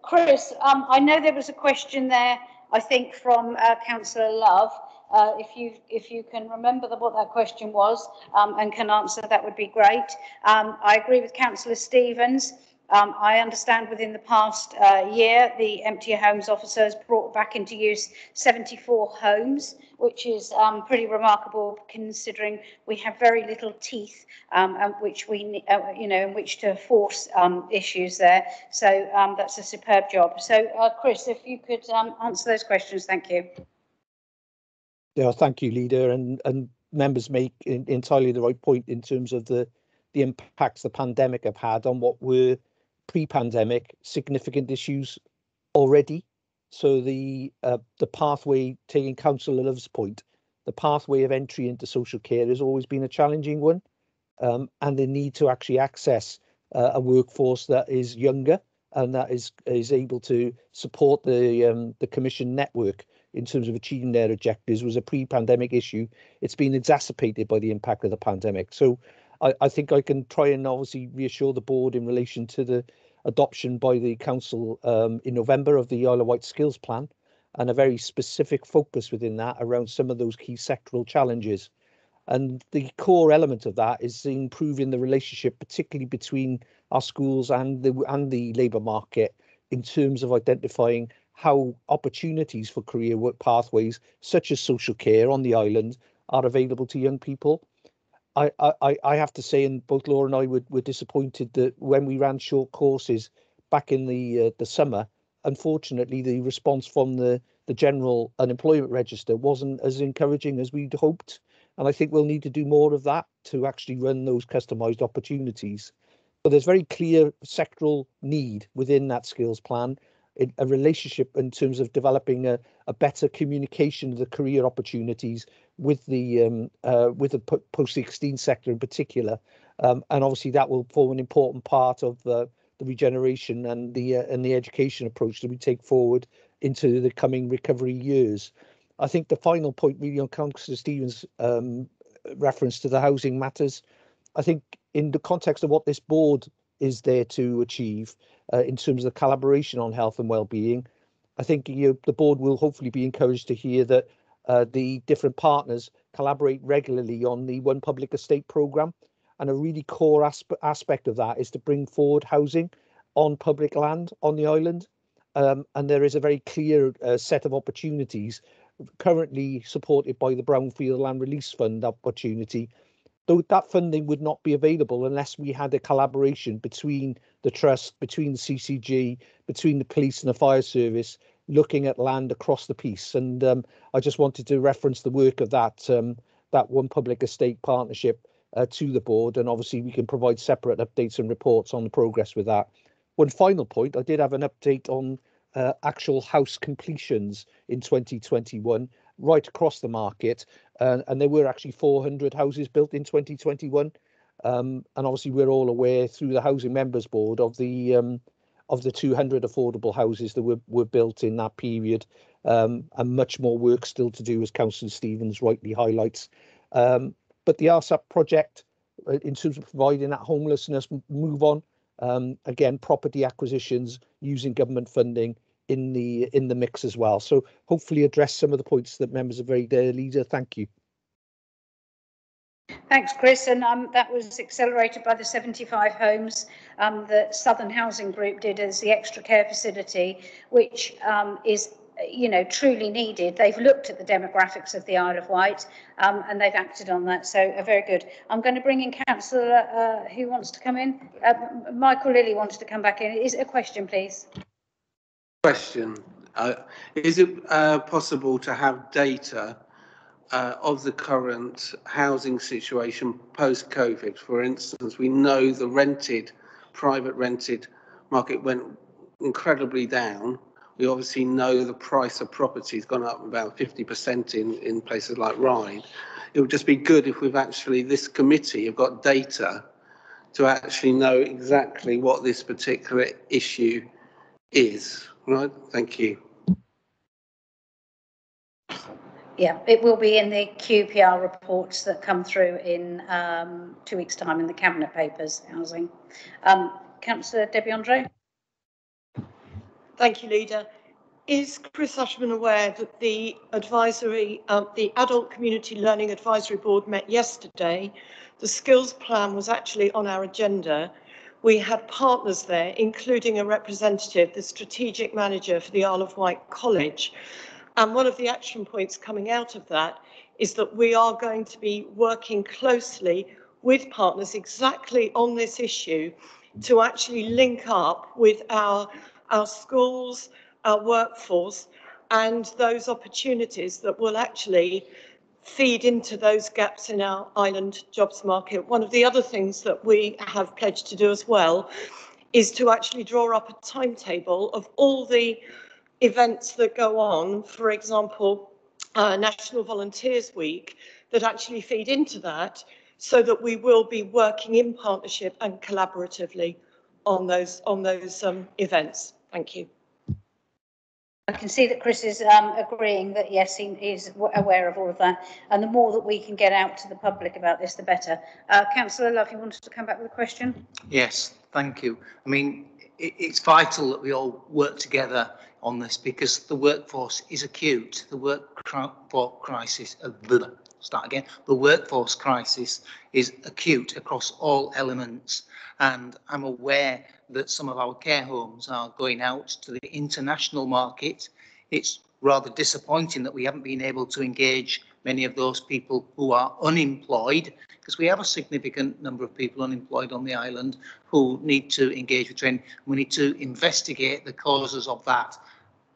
A: Chris, um, I know there was a question there, I think, from uh, Councillor Love. Uh, if you if you can remember the, what that question was um, and can answer, that would be great. Um, I agree with Councillor Stevens. Um, I understand within the past uh, year, the Empty Homes Officer has brought back into use 74 homes, which is um, pretty remarkable considering we have very little teeth, um, which we, uh, you know, in which to force um, issues there. So um, that's a superb job. So, uh, Chris, if you could um, answer those questions, thank you.
H: Yeah, thank you, leader, and and members make in, entirely the right point in terms of the the impacts the pandemic have had on what were pre-pandemic significant issues already. So the uh, the pathway, taking Councillor Love's point, the pathway of entry into social care has always been a challenging one, um, and the need to actually access uh, a workforce that is younger and that is is able to support the um, the commission network in terms of achieving their objectives was a pre-pandemic issue. It's been exacerbated by the impact of the pandemic. So I, I think I can try and obviously reassure the board in relation to the adoption by the council um, in November of the Isle of Wight Skills Plan and a very specific focus within that around some of those key sectoral challenges. And the core element of that is improving the relationship, particularly between our schools and the and the labour market, in terms of identifying how opportunities for career work pathways, such as social care on the island, are available to young people. I, I, I have to say, and both Laura and I were, were disappointed that when we ran short courses back in the uh, the summer, unfortunately, the response from the, the general unemployment register wasn't as encouraging as we'd hoped. And I think we'll need to do more of that to actually run those customised opportunities. But there's very clear sectoral need within that skills plan a relationship in terms of developing a, a better communication of the career opportunities with the um, uh, with the post 16 sector in particular, um, and obviously that will form an important part of the regeneration and the uh, and the education approach that we take forward into the coming recovery years. I think the final point, really, on Councillor Stevens' um, reference to the housing matters, I think in the context of what this board is there to achieve uh, in terms of collaboration on health and well-being. I think you, the board will hopefully be encouraged to hear that uh, the different partners collaborate regularly on the One Public Estate programme. And a really core aspe aspect of that is to bring forward housing on public land on the island. Um, and there is a very clear uh, set of opportunities currently supported by the Brownfield Land Release Fund opportunity though that funding would not be available unless we had a collaboration between the trust, between the CCG, between the police and the fire service, looking at land across the piece. And um, I just wanted to reference the work of that um, that one public estate partnership uh, to the board, and obviously we can provide separate updates and reports on the progress with that. One final point, I did have an update on uh, actual house completions in 2021 right across the market. Uh, and there were actually 400 houses built in 2021. Um, and obviously, we're all aware through the Housing Members Board of the um, of the 200 affordable houses that were, were built in that period, um, and much more work still to do, as Councillor Stevens rightly highlights. Um, but the RSAP project, uh, in terms of providing that homelessness move on, um, again, property acquisitions using government funding in the in the mix as well. So hopefully address some of the points that members of very dear leader. Thank you.
A: Thanks, Chris. And um, that was accelerated by the 75 homes um, that Southern Housing Group did as the extra care facility, which um, is you know, truly needed. They've looked at the demographics of the Isle of Wight um, and they've acted on that. So uh, very good. I'm going to bring in Councillor uh, who wants to come in. Uh, Michael Lilly wanted to come back in. Is it a question, please?
B: Question. Uh, is it uh, possible to have data uh, of the current housing situation post-COVID? For instance, we know the rented, private rented market went incredibly down we obviously know the price of property has gone up about 50% in, in places like Ryde. It would just be good if we've actually, this committee have got data to actually know exactly what this particular issue is. Right, thank you.
A: Yeah, it will be in the QPR reports that come through in um, two weeks' time in the Cabinet Papers, housing. Um, Councillor Debbie Andre?
E: Thank you, Leader. Is Chris Ashman aware that the advisory, uh, the Adult Community Learning Advisory Board met yesterday? The skills plan was actually on our agenda. We had partners there, including a representative, the strategic manager for the Isle of Wight College. And one of the action points coming out of that is that we are going to be working closely with partners exactly on this issue to actually link up with our our schools, our workforce, and those opportunities that will actually feed into those gaps in our island jobs market. One of the other things that we have pledged to do as well is to actually draw up a timetable of all the events that go on, for example, uh, National Volunteers Week, that actually feed into that so that we will be working in partnership and collaboratively on those on those um, events. Thank you.
A: I can see that Chris is um, agreeing that yes, he is aware of all of that, and the more that we can get out to the public about this, the better. Uh, Councillor Love, you wanted to come back with a question?
F: Yes, thank you. I mean, it, it's vital that we all work together on this because the workforce is acute. The workforce crisis, uh, start again, the workforce crisis is acute across all elements. And I'm aware that some of our care homes are going out to the international market. It's rather disappointing that we haven't been able to engage many of those people who are unemployed because we have a significant number of people unemployed on the island who need to engage with training. We need to investigate the causes of that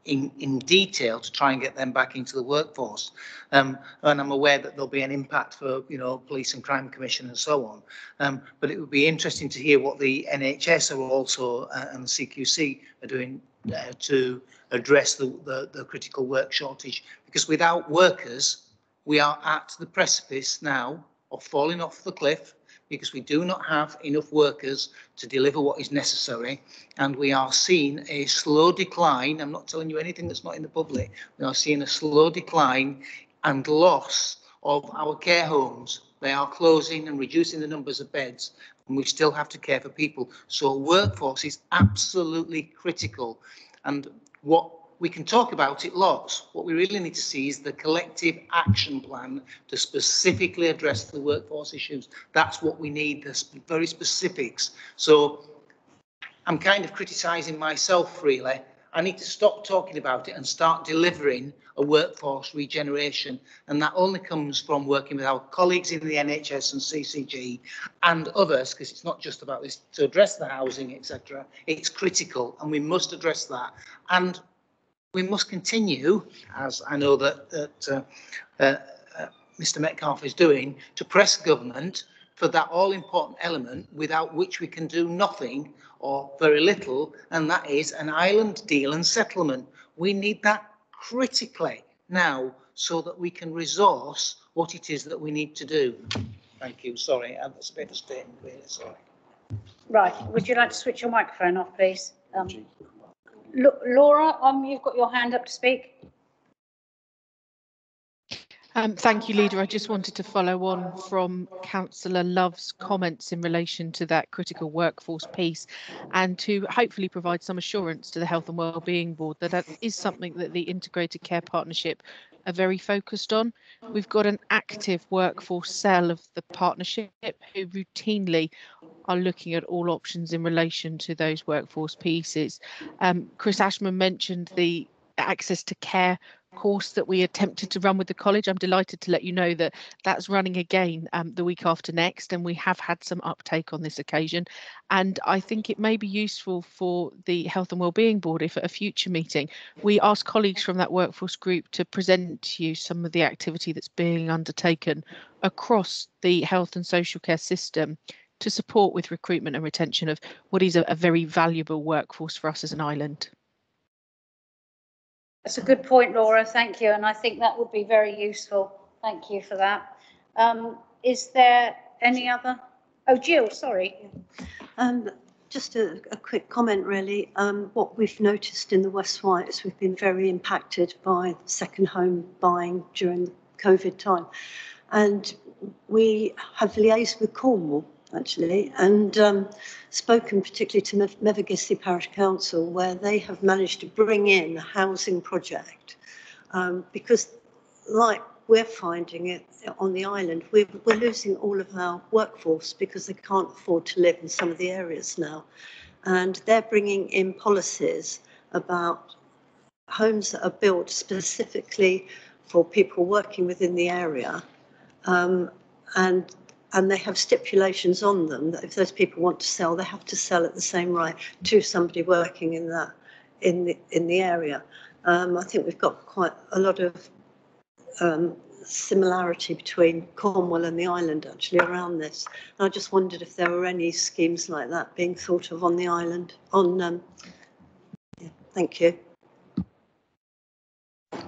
F: in, in detail to try and get them back into the workforce. Um, and I'm aware that there'll be an impact for, you know, police and crime commission and so on. Um, but it would be interesting to hear what the NHS are also uh, and CQC are doing uh, to address the, the, the critical work shortage. Because without workers, we are at the precipice now of falling off the cliff because we do not have enough workers to deliver what is necessary. And we are seeing a slow decline. I'm not telling you anything that's not in the public. We are seeing a slow decline and loss of our care homes. They are closing and reducing the numbers of beds, and we still have to care for people. So workforce is absolutely critical. And what we can talk about it lots. What we really need to see is the collective action plan to specifically address the workforce issues. That's what we need, the very specifics. So I'm kind of criticising myself really. I need to stop talking about it and start delivering a workforce regeneration. And that only comes from working with our colleagues in the NHS and CCG and others, because it's not just about this to address the housing, etc. It's critical and we must address that. And we must continue, as I know that, that uh, uh, uh, Mr Metcalfe is doing, to press government for that all-important element without which we can do nothing or very little, and that is an island deal and settlement. We need that critically now so that we can resource what it is that we need to do. Thank you. Sorry, that's a bit of a statement, really. Sorry.
A: Right. Would you like to switch your microphone off, please? Um, Laura, um, you've got your hand up to speak.
K: Um, thank you, Leader. I just wanted to follow on from Councillor Love's comments in relation to that critical workforce piece and to hopefully provide some assurance to the Health and Wellbeing Board that that is something that the Integrated Care Partnership are very focused on. We've got an active workforce cell of the partnership who routinely are looking at all options in relation to those workforce pieces. Um, Chris Ashman mentioned the access to care course that we attempted to run with the college. I'm delighted to let you know that that's running again um, the week after next, and we have had some uptake on this occasion. And I think it may be useful for the Health and Wellbeing Board if at a future meeting we ask colleagues from that workforce group to present to you some of the activity that's being undertaken across the health and social care system to support with recruitment and retention of what is a, a very valuable workforce for us as an island.
A: That's a good point, Laura. Thank you. And I think that would be very useful. Thank you for that. Um, is there any other? Oh, Jill, sorry.
L: Um, just a, a quick comment, really. Um, what we've noticed in the West Wight is we've been very impacted by second home buying during the COVID time. And we have liaised with Cornwall actually, and um, spoken particularly to Mev- Mevagissey Parish Council, where they have managed to bring in a housing project. Um, because, like we're finding it on the island, we're, we're losing all of our workforce because they can't afford to live in some of the areas now. And they're bringing in policies about homes that are built specifically for people working within the area. Um, and and they have stipulations on them that if those people want to sell, they have to sell at the same right to somebody working in that in the in the area. Um, I think we've got quite a lot of um, similarity between Cornwall and the island actually around this. And I just wondered if there were any schemes like that being thought of on the island. On um, yeah, thank you.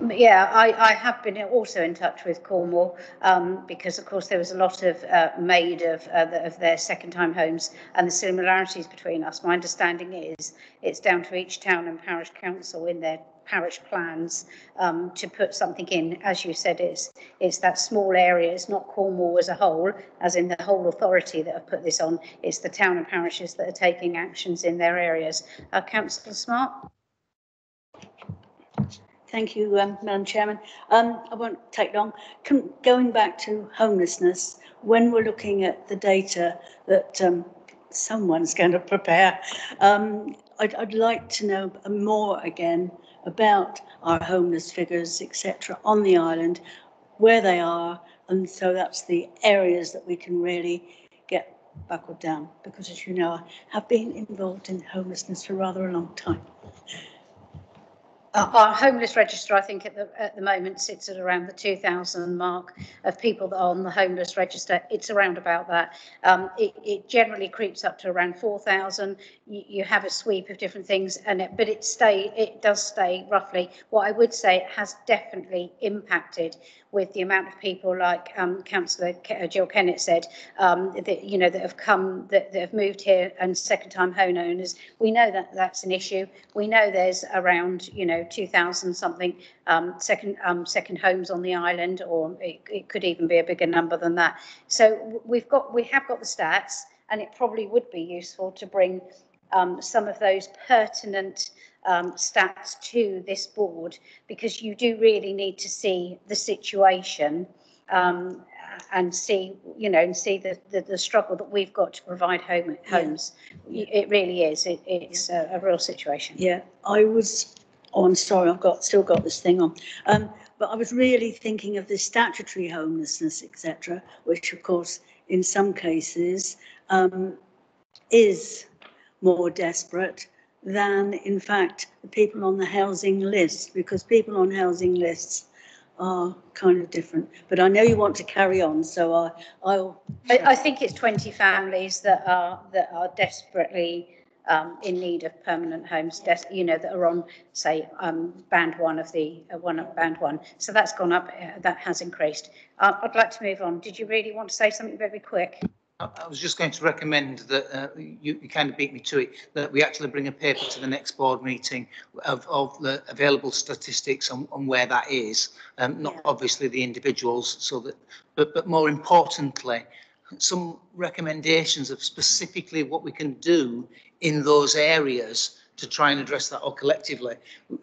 A: Yeah, I, I have been also in touch with Cornwall um, because, of course, there was a lot of uh, made of, uh, the, of their second-time homes and the similarities between us. My understanding is it's down to each town and parish council in their parish plans um, to put something in. As you said, it's it's that small area. It's not Cornwall as a whole, as in the whole authority that have put this on. It's the town and parishes that are taking actions in their areas. Uh, Councillor Smart.
M: Thank you, um, Madam Chairman. Um, I won't take long. Can, going back to homelessness, when we're looking at the data that um, someone's going to prepare, um, I'd, I'd like to know more again about our homeless figures, etc., on the island, where they are, and so that's the areas that we can really get buckled down. Because as you know, I have been involved in homelessness for rather a long time.
A: Our homeless register, I think, at the at the moment sits at around the 2,000 mark of people that are on the homeless register. It's around about that. Um, it, it, generally creeps up to around 4,000. You, you, have a sweep of different things, and it, but it stay it does stay roughly. What I would say it has definitely impacted with the amount of people, like um, Councillor uh, Jill Kennett said, um, that you know that have come that, that have moved here and second-time home owners. We know that that's an issue. We know there's around you know 2,000 something um, second um, second homes on the island, or it, it could even be a bigger number than that. So we've got we have got the stats, and it probably would be useful to bring um, some of those pertinent um, stats to this board because you do really need to see the situation um, and see, you know, and see the, the, the, struggle that we've got to provide home, homes. Yeah. It really is. It, it's a, a, real situation.
M: Yeah, I was. Oh, I'm sorry. I've got still got this thing on. Um, but I was really thinking of the statutory homelessness, etc., which, of course, in some cases um, is more desperate than, in fact, the people on the housing list, because people on housing lists are kind of different. But I know you want to carry on, so I, I'll.
A: I, I think it's 20 families that are that are desperately um, in need of permanent homes, you know, that are on, say, um, band one of the uh, one band one. So that's gone up. Uh, that has increased. Uh, I'd like to move on. Did you really want to say something very quick?
F: I was just going to recommend that uh, you, you, kind of beat me to it, that we actually bring a paper to the next board meeting of, of the available statistics on, on where that is, um, not yeah. obviously the individuals, so that, but, but more importantly, some recommendations of specifically what we can do in those areas to try and address that or collectively.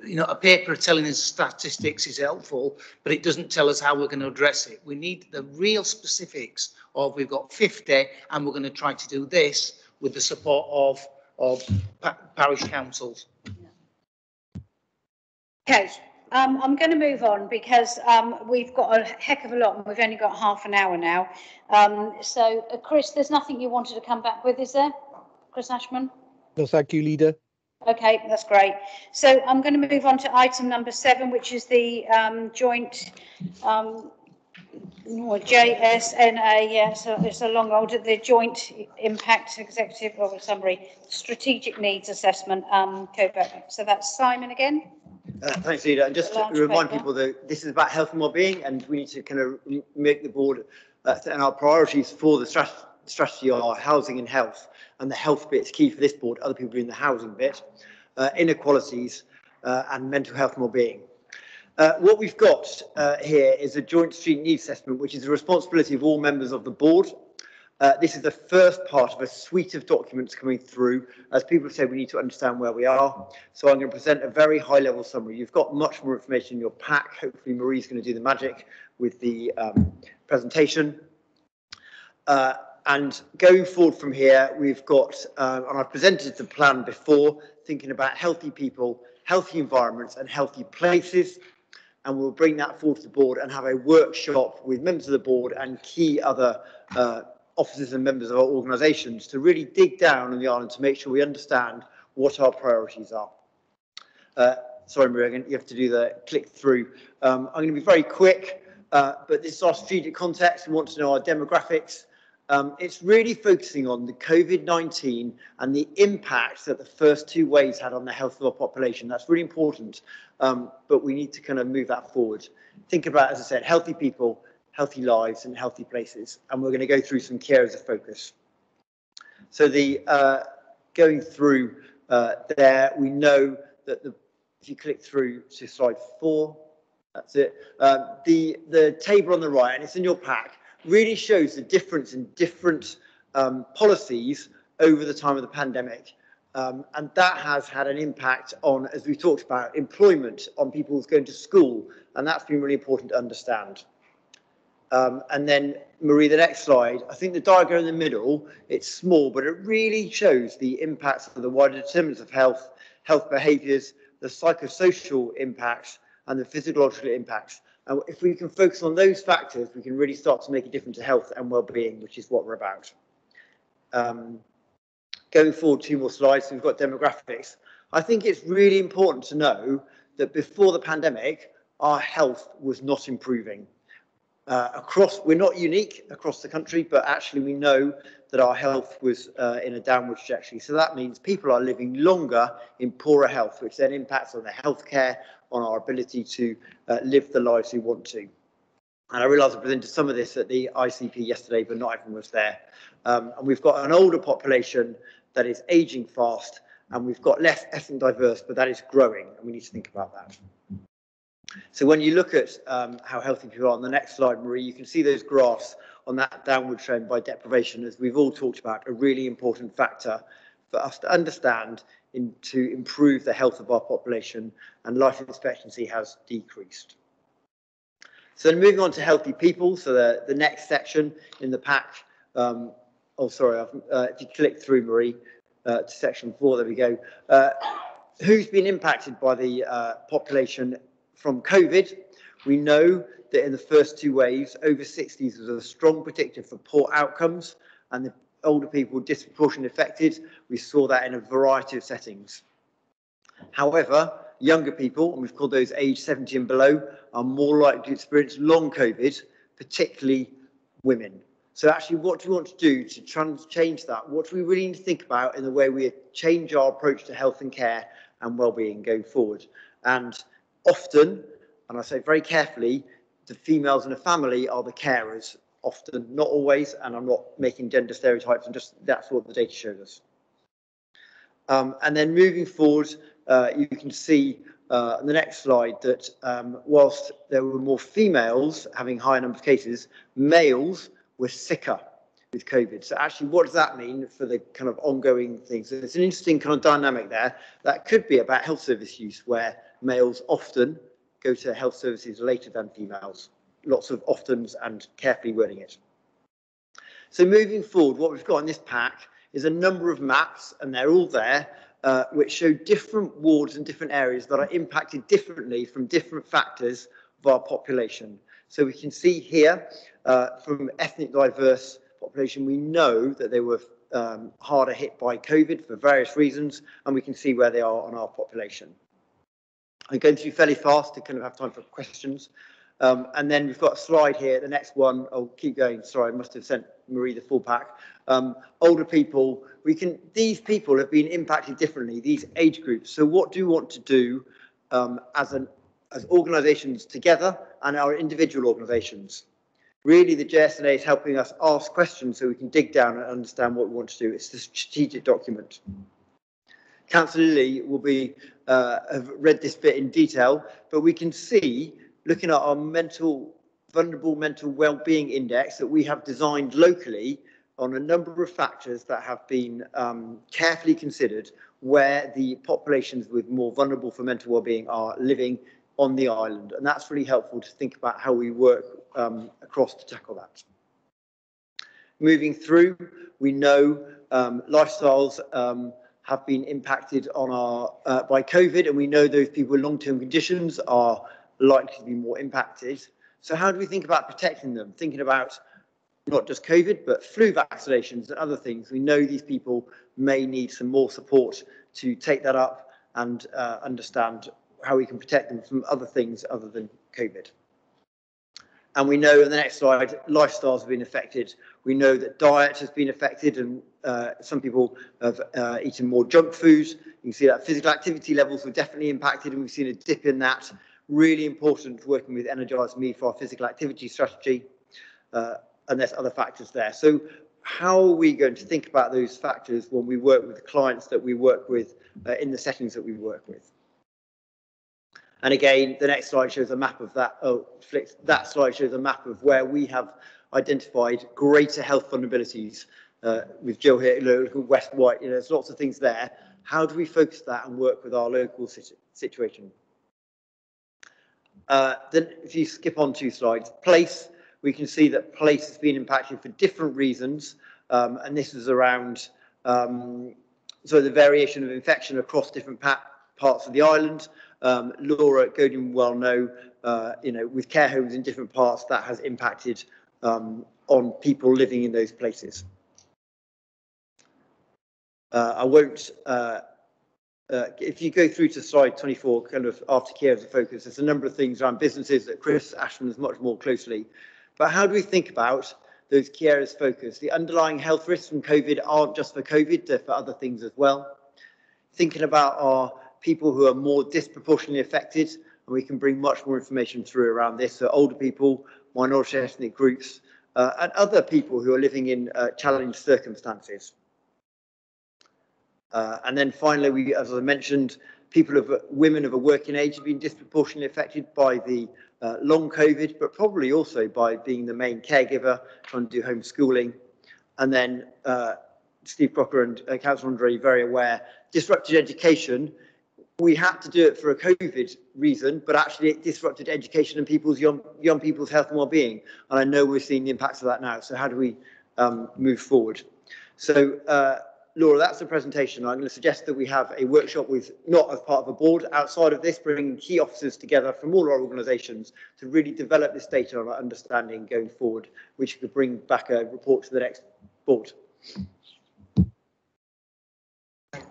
F: You know, a paper telling us statistics is helpful, but it doesn't tell us how we're going to address it. We need the real specifics of we've got 50 and we're going to try to do this with the support of, of pa parish councils.
A: Okay, um, I'm going to move on because um, we've got a heck of a lot and we've only got half an hour now. Um, so, uh, Chris, there's nothing you wanted to come back with, is there? Chris Ashman?
H: No, thank you, leader.
A: Okay, that's great. So I'm going to move on to item number seven, which is the um, joint um, or JSNA, yeah, so it's a long old, the Joint Impact Executive or Summary Strategic Needs Assessment, um, COVAC. So that's Simon again.
D: Uh, thanks, Leader. And just to remind
A: paper.
D: people that this is about health and well-being, and we need to kind of make the board uh, and our priorities for the strat- strategy are housing and health. And the health bit is key for this board. Other people doing the housing bit, uh, inequalities, uh, and mental health and well-being. Uh, what we've got uh, here is a joint strategic needs assessment, which is the responsibility of all members of the board. Uh, this is the first part of a suite of documents coming through. As people say, we need to understand where we are. So I'm going to present a very high level summary. You've got much more information in your pack. Hopefully Marie's going to do the magic with the um, presentation. Uh, and going forward from here, we've got, uh, and I've presented the plan before, thinking about healthy people, healthy environments and healthy places. And we'll bring that forward to the board and have a workshop with members of the board and key other uh, officers and members of our organisations to really dig down on the island to make sure we understand what our priorities are. Uh, sorry, Maria, you have to do the click through. Um, I'm going to be very quick, uh, but this is our strategic context. We want to know our demographics. Um, it's really focusing on the COVID-19 and the impact that the first two waves had on the health of our population. That's really important, um, but we need to kind of move that forward. Think about, as I said, healthy people, healthy lives and healthy places. And we're going to go through some key areas of focus. So the uh, going through uh, there, we know that the, if you click through to slide four, that's it. Um, the, the table on the right, and it's in your pack, really shows the difference in different um, policies over the time of the pandemic. Um, and that has had an impact on, as we talked about, employment, on people who's going to school. And that's been really important to understand. Um, and then, Marie, the next slide. I think the diagram in the middle, it's small, but it really shows the impacts of the wider determinants of health, health behaviours, the psychosocial impacts, and the physiological impacts. If we can focus on those factors, we can really start to make a difference to health and well-being, which is what we're about. Um, going forward, two more slides. We've got demographics. I think it's really important to know that before the pandemic, our health was not improving. Uh, across, we're not unique across the country, but actually we know that our health was uh, in a downward trajectory. So that means people are living longer in poorer health, which then impacts on their healthcare, on our ability to uh, live the lives we want to. And I realise I presented some of this at the ICP yesterday, but not everyone was there. Um, and we've got an older population that is ageing fast, and we've got less ethnic diverse, but that is growing, and we need to think about that. So when you look at um, how healthy people are on the next slide, Marie, you can see those graphs on that downward trend by deprivation, as we've all talked about, a really important factor for us to understand in, to improve the health of our population, and life expectancy has decreased. So then moving on to healthy people, so the, the next section in the pack, um, oh sorry, uh, if you click through, Marie, uh, to section four, there we go. Uh, who's been impacted by the uh, population from COVID? We know that in the first two waves, over 60s was a strong predictor for poor outcomes, and the older people disproportionately affected. We saw that in a variety of settings. However, younger people, and we've called those age 70 and below, are more likely to experience long COVID, particularly women. So actually, what do we want to do to try and change that? What do we really need to think about in the way we change our approach to health and care and well-being going forward? And often, and I say very carefully, the females in a family are the carers. Often, not always, and I'm not making gender stereotypes. And just that's what the data shows us. Um, and then moving forward, uh, you can see uh, on the next slide that um, whilst there were more females having higher number of cases, males were sicker with COVID. So actually, what does that mean for the kind of ongoing things? There's an interesting kind of dynamic there. That could be about health service use, where males often go to health services later than females. Lots of oftens and carefully wording it. So moving forward, what we've got in this pack is a number of maps, and they're all there, uh, which show different wards and different areas that are impacted differently from different factors of our population. So we can see here uh, from ethnic diverse population, we know that they were um, harder hit by COVID for various reasons, and we can see where they are on our population. I'm going through fairly fast to kind of have time for questions. Um, and then we've got a slide here, the next one, I'll keep going, sorry, I must have sent Marie the full pack. Um, older people, we can, these people have been impacted differently, these age groups. So what do we want to do um, as, an, as organisations together and our individual organisations? Really, the JSNA is helping us ask questions so we can dig down and understand what we want to do. It's the strategic document. Councillor Lilly will be uh, have read this bit in detail, but we can see, looking at our mental vulnerable mental well-being index that we have designed locally on a number of factors that have been um, carefully considered where the populations with more vulnerable for mental well-being are living on the island. And that's really helpful to think about how we work um, across to tackle that. Moving through, we know um, lifestyles um, have been impacted on our uh, by COVID, and we know those people with long-term conditions are likely to be more impacted. So how do we think about protecting them? Thinking about not just COVID, but flu vaccinations and other things. We know these people may need some more support to take that up and uh, understand how we can protect them from other things other than COVID. And we know in the next slide, lifestyles have been affected. We know that diet has been affected and uh, some people have uh, eaten more junk foods. You can see that physical activity levels were definitely impacted and we've seen a dip in that. Really important working with Energise Me for our physical activity strategy. Uh, and there's other factors there. So how are we going to think about those factors when we work with the clients that we work with uh, in the settings that we work with? And again, the next slide shows a map of that. Oh, flick, that slide shows a map of where we have identified greater health vulnerabilities. Uh, with Jill here, look at West Wight, you know, there's lots of things there. How do we focus that and work with our local situ situation? Uh, then if you skip on two slides, place, we can see that place has been impacted for different reasons. Um, and this is around, um, so the variation of infection across different parts of the island. Um, Laura Gaudion well know, uh, you know, with care homes in different parts, that has impacted um, on people living in those places. Uh, I won't, uh, uh, if you go through to slide 24, kind of after care as a focus, there's a number of things around businesses that Chris Ashman is much more closely. But how do we think about those key focus? The underlying health risks from COVID aren't just for COVID, they're for other things as well. Thinking about our people who are more disproportionately affected, and we can bring much more information through around this. So older people, minority ethnic groups, uh, and other people who are living in uh, challenged circumstances. Uh, and then finally, we, as I mentioned, people of women of a working age have been disproportionately affected by the uh, long COVID, but probably also by being the main caregiver, trying to do homeschooling. And then uh, Steve Crocker and uh, Councillor Andre very aware, disrupted education we had to do it for a COVID reason, but actually it disrupted education and people's young, young people's health and well-being. And I know we're seeing the impacts of that now. So how do we um, move forward? So uh, Laura, that's the presentation. I'm going to suggest that we have a workshop with, not as part of a board, outside of this, bringing key officers together from all our organisations to really develop this data and our understanding going forward, which could bring back a report to the next board.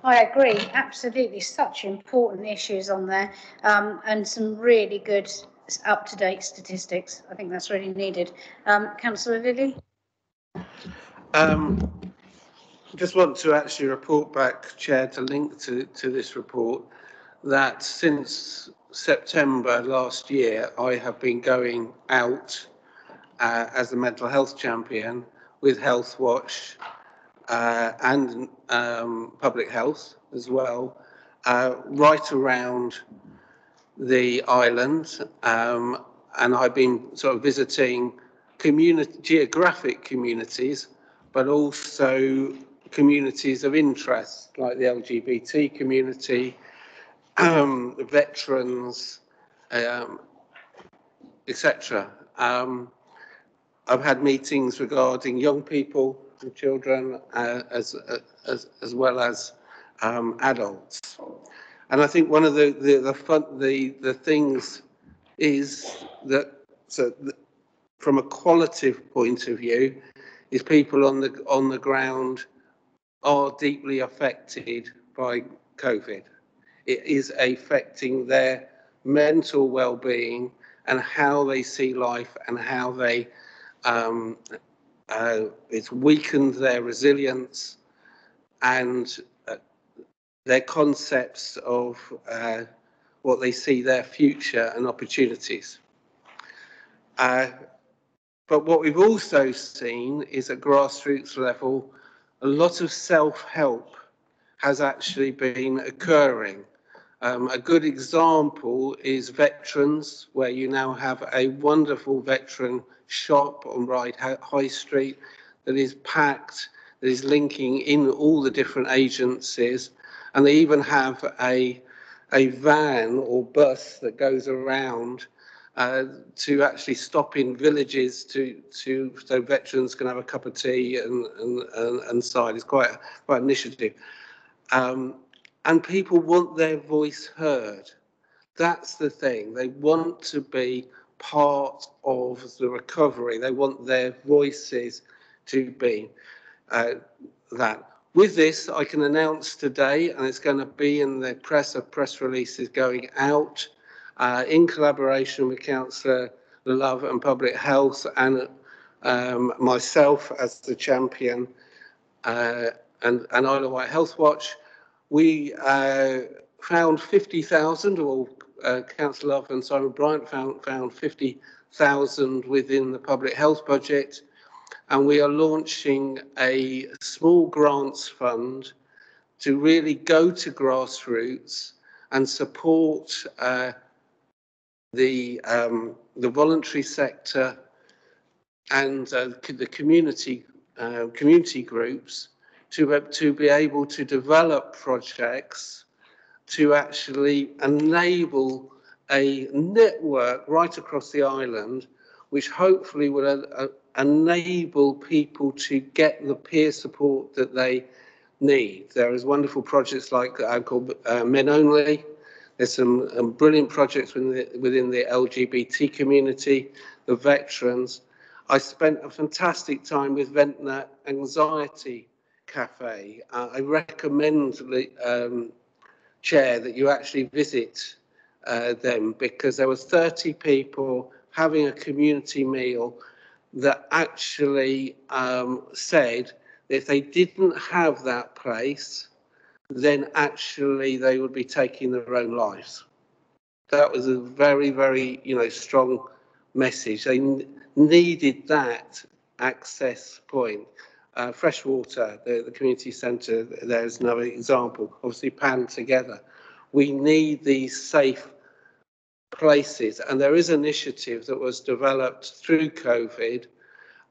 A: I agree, absolutely. Such important issues on there um, and some really good up-to-date statistics. I think that's really needed. Um, Councillor Lilly?
B: Um, just want to actually report back, Chair, to link to, to this report, that since September last year, I have been going out uh, as a mental health champion with Health Watch uh, and um, public health as well, uh, right around the island. Um, and I've been sort of visiting community, geographic communities, but also communities of interest, like the LGBT community, um, veterans, um, etc. Um, I've had meetings regarding young people and children uh, as, uh, as, as well as um, adults. And I think one of the, the, the, fun, the, the things is that, so from a qualitative point of view, is people on the, on the ground are deeply affected by COVID. It is affecting their mental well-being and how they see life and how they um, uh, it's weakened their resilience and uh, their concepts of uh, what they see their future and opportunities. Uh, but what we've also seen is at grassroots level, a lot of self-help has actually been occurring. Um, a good example is veterans, where you now have a wonderful veteran shop on Ryde High Street that is packed, that is linking in all the different agencies, and they even have a a van or bus that goes around uh, to actually stop in villages to to so veterans can have a cup of tea and and and, and side. It's quite quite an initiative, um, and people want their voice heard. That's the thing. They want to be part of the recovery. They want their voices to be uh, that. With this, I can announce today, and it's going to be in the press, a press release is going out uh, in collaboration with Councillor Love and Public Health and um, myself as the champion uh, and, and Isle of Wight Health Watch. We uh, found 50,000, or uh, Councillor Love and Simon Bryant found, found 50,000 within the public health budget. And we are launching a small grants fund to really go to grassroots and support uh, the um, the voluntary sector and uh, the community uh, community groups to to be able to develop projects to actually enable a network right across the island, which hopefully will uh, enable people to get the peer support that they need. There is wonderful projects like uh, called uh, Men Only, there's some um, brilliant projects within the, within the LGBT community, the veterans. I spent a fantastic time with Ventnor Anxiety Cafe. Uh, I recommend the um, chair that you actually visit uh, them because there were 30 people having a community meal that actually um, said that if they didn't have that place, then actually they would be taking their own lives. That was a very, very, you know, strong message. They needed that access point. Uh, Freshwater, the, the community centre, there's another example. Obviously, pan together. We need these safe places, and there is an initiative that was developed through COVID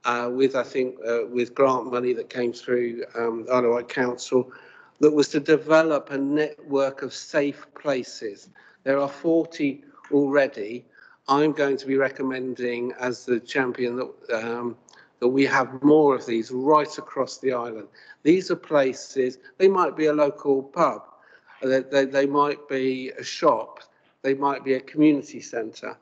B: uh, with, I think, uh, with grant money that came through um, Council that was to develop a network of safe places. There are 40 already. I'm going to be recommending as the champion that, um, that we have more of these right across the island. These are places, they might be a local pub, they, they, they might be a shop, they might be a community centre,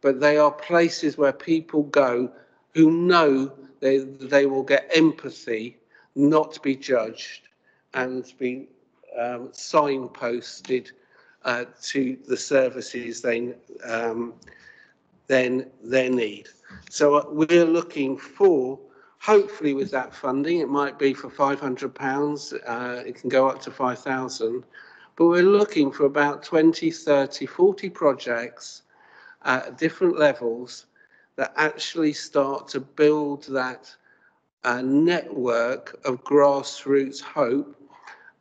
B: but they are places where people go who know they, they will get empathy, not be judged, and be um, signposted uh, to the services they um, then their need. So uh, we're looking for, hopefully with that funding, it might be for 500 pounds, uh, it can go up to 5,000, but we're looking for about 20, 30, 40 projects at different levels that actually start to build that uh, network of grassroots hope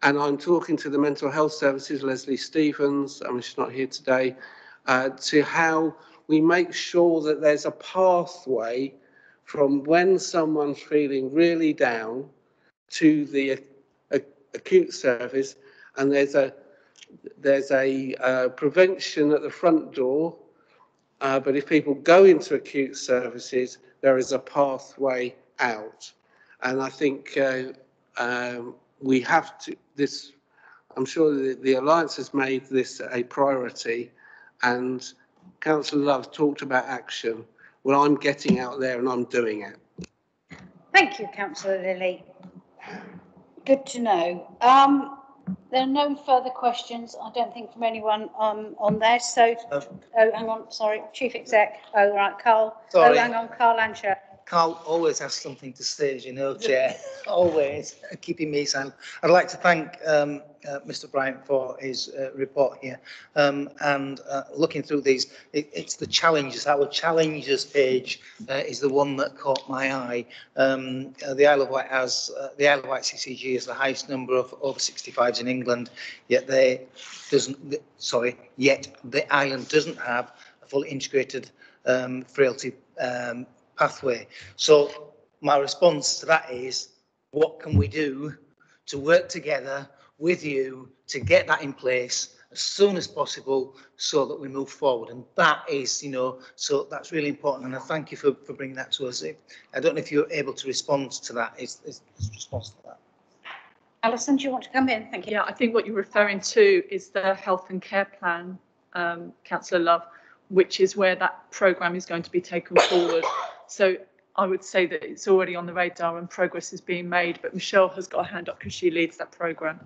B: and I'm talking to the mental health services, Leslie Stevens, I mean, she's not here today, uh, to how we make sure that there's a pathway from when someone's feeling really down to the acute service, and there's a there's a uh, prevention at the front door, uh, but if people go into acute services, there is a pathway out. And I think uh, um, we have to, this, I'm sure the, the Alliance has made this a priority and Councillor Love talked about action. Well, I'm getting out there and I'm doing it.
A: Thank you, councillor Lilly. Good to know. Um, there are no further questions, I don't think, from anyone on, on there, so,
F: Um,
A: oh, hang on, sorry, Chief Exec, oh, right, Karl.
F: Sorry.
A: Oh, hang on, Karl Ansher.
F: Karl always has something to say, as you know, Chair, always keeping me silent. I'd like to thank um, uh, Mr Bryant for his uh, report here. Um, and uh, looking through these, it, it's the challenges, our challenges page uh, is the one that caught my eye. Um, uh, the Isle of Wight has, uh, the Isle of Wight CCG is the highest number of over 65s in England, yet they doesn't, sorry, yet the island doesn't have a fully integrated um, frailty um, pathway. So my response to that is, what can we do to work together with you to get that in place as soon as possible so that we move forward? And that is, you know, so that's really important. And I thank you for, for bringing that to us. I don't know if you're able to respond to that. Is, is response to that?
A: Alison, do you want to come in? Thank you.
N: Yeah, I think what you're referring to is the health and care plan, um, councillor Love, which is where that programme is going to be taken forward. So I would say that it's already on the radar and progress is being made, but Michelle has got a hand up because she leads that programme.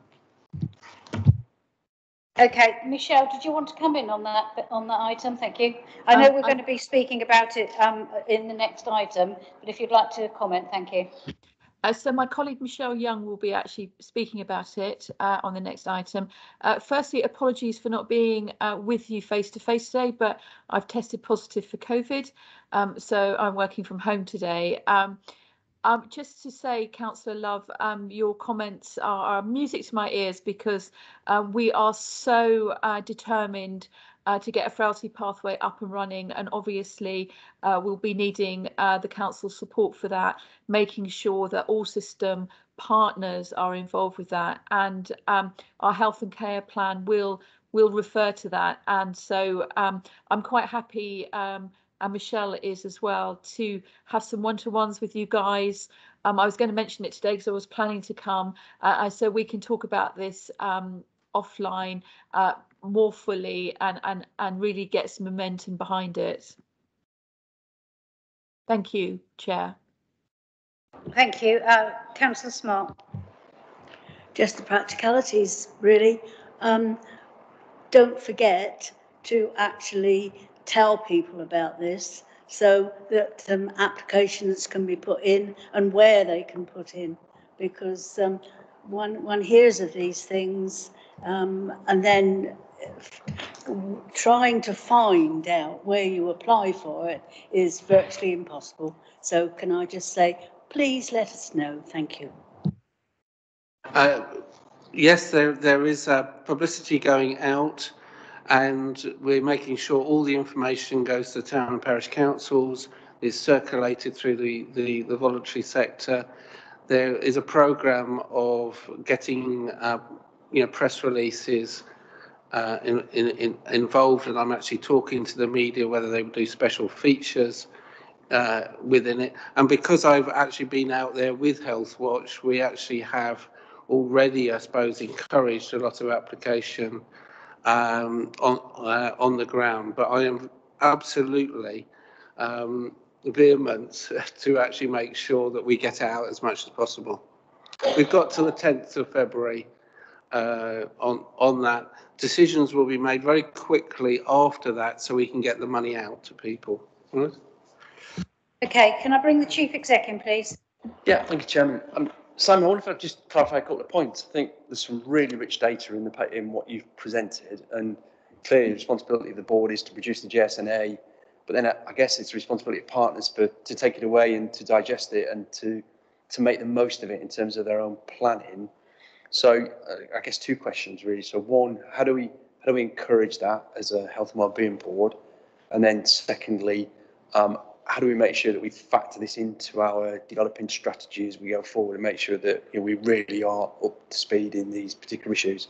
A: Okay, Michelle, did you want to come in on that, on that item? Thank you. I know
N: Um,
A: we're going to be speaking about it um, in the next item, but if you'd like to comment, thank you.
O: Uh, so my colleague Michelle Young will be actually speaking about it uh, on the next item. Uh, firstly, apologies for not being uh, with you face to face today, but I've tested positive for COVID, um, so I'm working from home today. Um, um, just to say, Councillor Love, um, your comments are, are, music to my ears because uh, we are so uh, determined uh, to get a frailty pathway up and running. And obviously, uh, we'll be needing uh, the council's support for that, making sure that all system partners are involved with that. And um, our health and care plan will will refer to that. And so um, I'm quite happy. Um, and Michelle is as well to have some one-to-ones with you guys. Um, I was going to mention it today because I was planning to come, uh, so we can talk about this um, offline uh, more fully and, and, and really get some momentum behind it. Thank you, Chair.
A: Thank you. Uh, Councillor Smart.
M: Just the practicalities, really. Um, don't forget to actually tell people about this so that um, applications can be put in and where they can put in because um, one, one hears of these things um, and then trying to find out where you apply for it is virtually impossible. So can I just say, please let us know. Thank you.
B: Uh, yes, there, there is uh, publicity going out and we're making sure all the information goes to town and parish councils, is circulated through the, the, the voluntary sector. There is a programme of getting uh, you know, press releases uh, in, in, in, involved, and I'm actually talking to the media whether they would do special features uh, within it. And because I've actually been out there with Health Watch, we actually have already, I suppose, encouraged a lot of application um, on uh, on the ground. But I am absolutely um, vehement to actually make sure that we get out as much as possible. We've got to the 10th of February uh, on on that. Decisions will be made very quickly after that, so we can get the money out to people. Right?
A: Okay, can I bring the chief exec in, please?
G: Yeah, thank you, Chairman. Um, Simon, I wonder if I just clarify a couple of points. I think there's some really rich data in the in what you've presented, and clearly the responsibility of the board is to produce the JSNA, but then I guess it's the responsibility of partners for to take it away and to digest it and to to make the most of it in terms of their own planning. So uh, I guess two questions really. So one, how do we how do we encourage that as a health and wellbeing board? And then secondly, um, how do we make sure that we factor this into our developing strategy as we go forward and make sure that you know, we really are up to speed in these particular issues?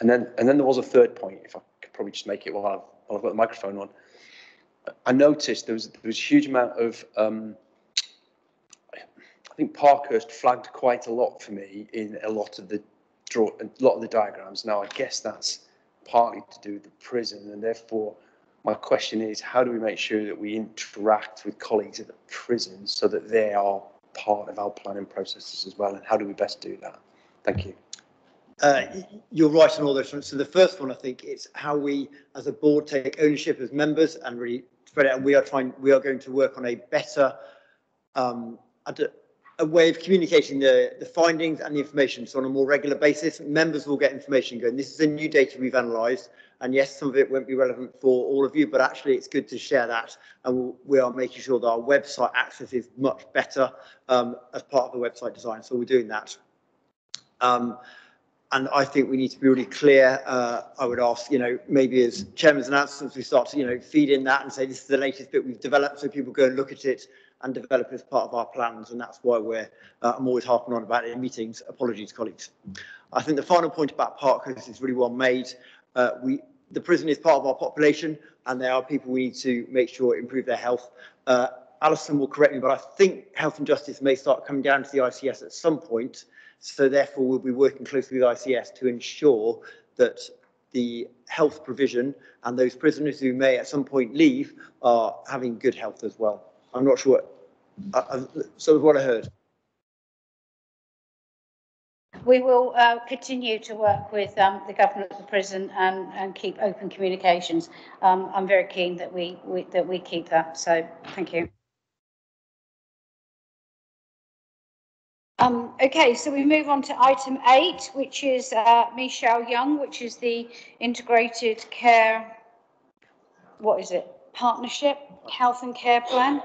G: And then and then there was a third point, if I could probably just make it while I've, while I've got the microphone on. I noticed there was there was a huge amount of um, I think Parkhurst flagged quite a lot for me in a lot of the draw, a lot of the diagrams. Now, I guess that's partly to do with the prison, and therefore, my question is, how do we make sure that we interact with colleagues at the prison so that they are part of our planning processes as well, and how do we best do that? Thank you.
D: Uh, you're right on all those fronts. So the first one, I think, is how we, as a board, take ownership as members and really spread it. And we are trying, we are going to work on a better, um, a, way of communicating the, the findings and the information. So on a more regular basis, members will get information going. This is a new data we've analysed, and yes, some of it won't be relevant for all of you, but actually it's good to share that. And we'll, we are making sure that our website access is much better um, as part of the website design. So we're doing that. Um, and I think we need to be really clear. Uh, I would ask, you know, maybe as chairman's announcements, we start to, you know, feed in that and say this is the latest bit we've developed, so people go and look at it and develop as part of our plans. And that's why we're, uh, I'm always harping on about it in meetings. Apologies, colleagues. I think the final point about Parkhurst is really well made. Uh, we, the prison is part of our population, and there are people we need to make sure improve their health. Uh, Alison will correct me, but I think health and justice may start coming down to the ICS at some point. So therefore, we'll be working closely with ICS to ensure that the health provision and those prisoners who may at some point leave are having good health as well. I'm not sure. I, I, so what I heard.
A: We will uh, continue to work with um, the government of the prison and, and keep open communications. Um, I'm very keen that we, we that we keep that. So thank you. Um, okay, so we move on to item eight, which is uh, Michelle Young, which is the integrated care, what is it? Partnership Health and Care Plan.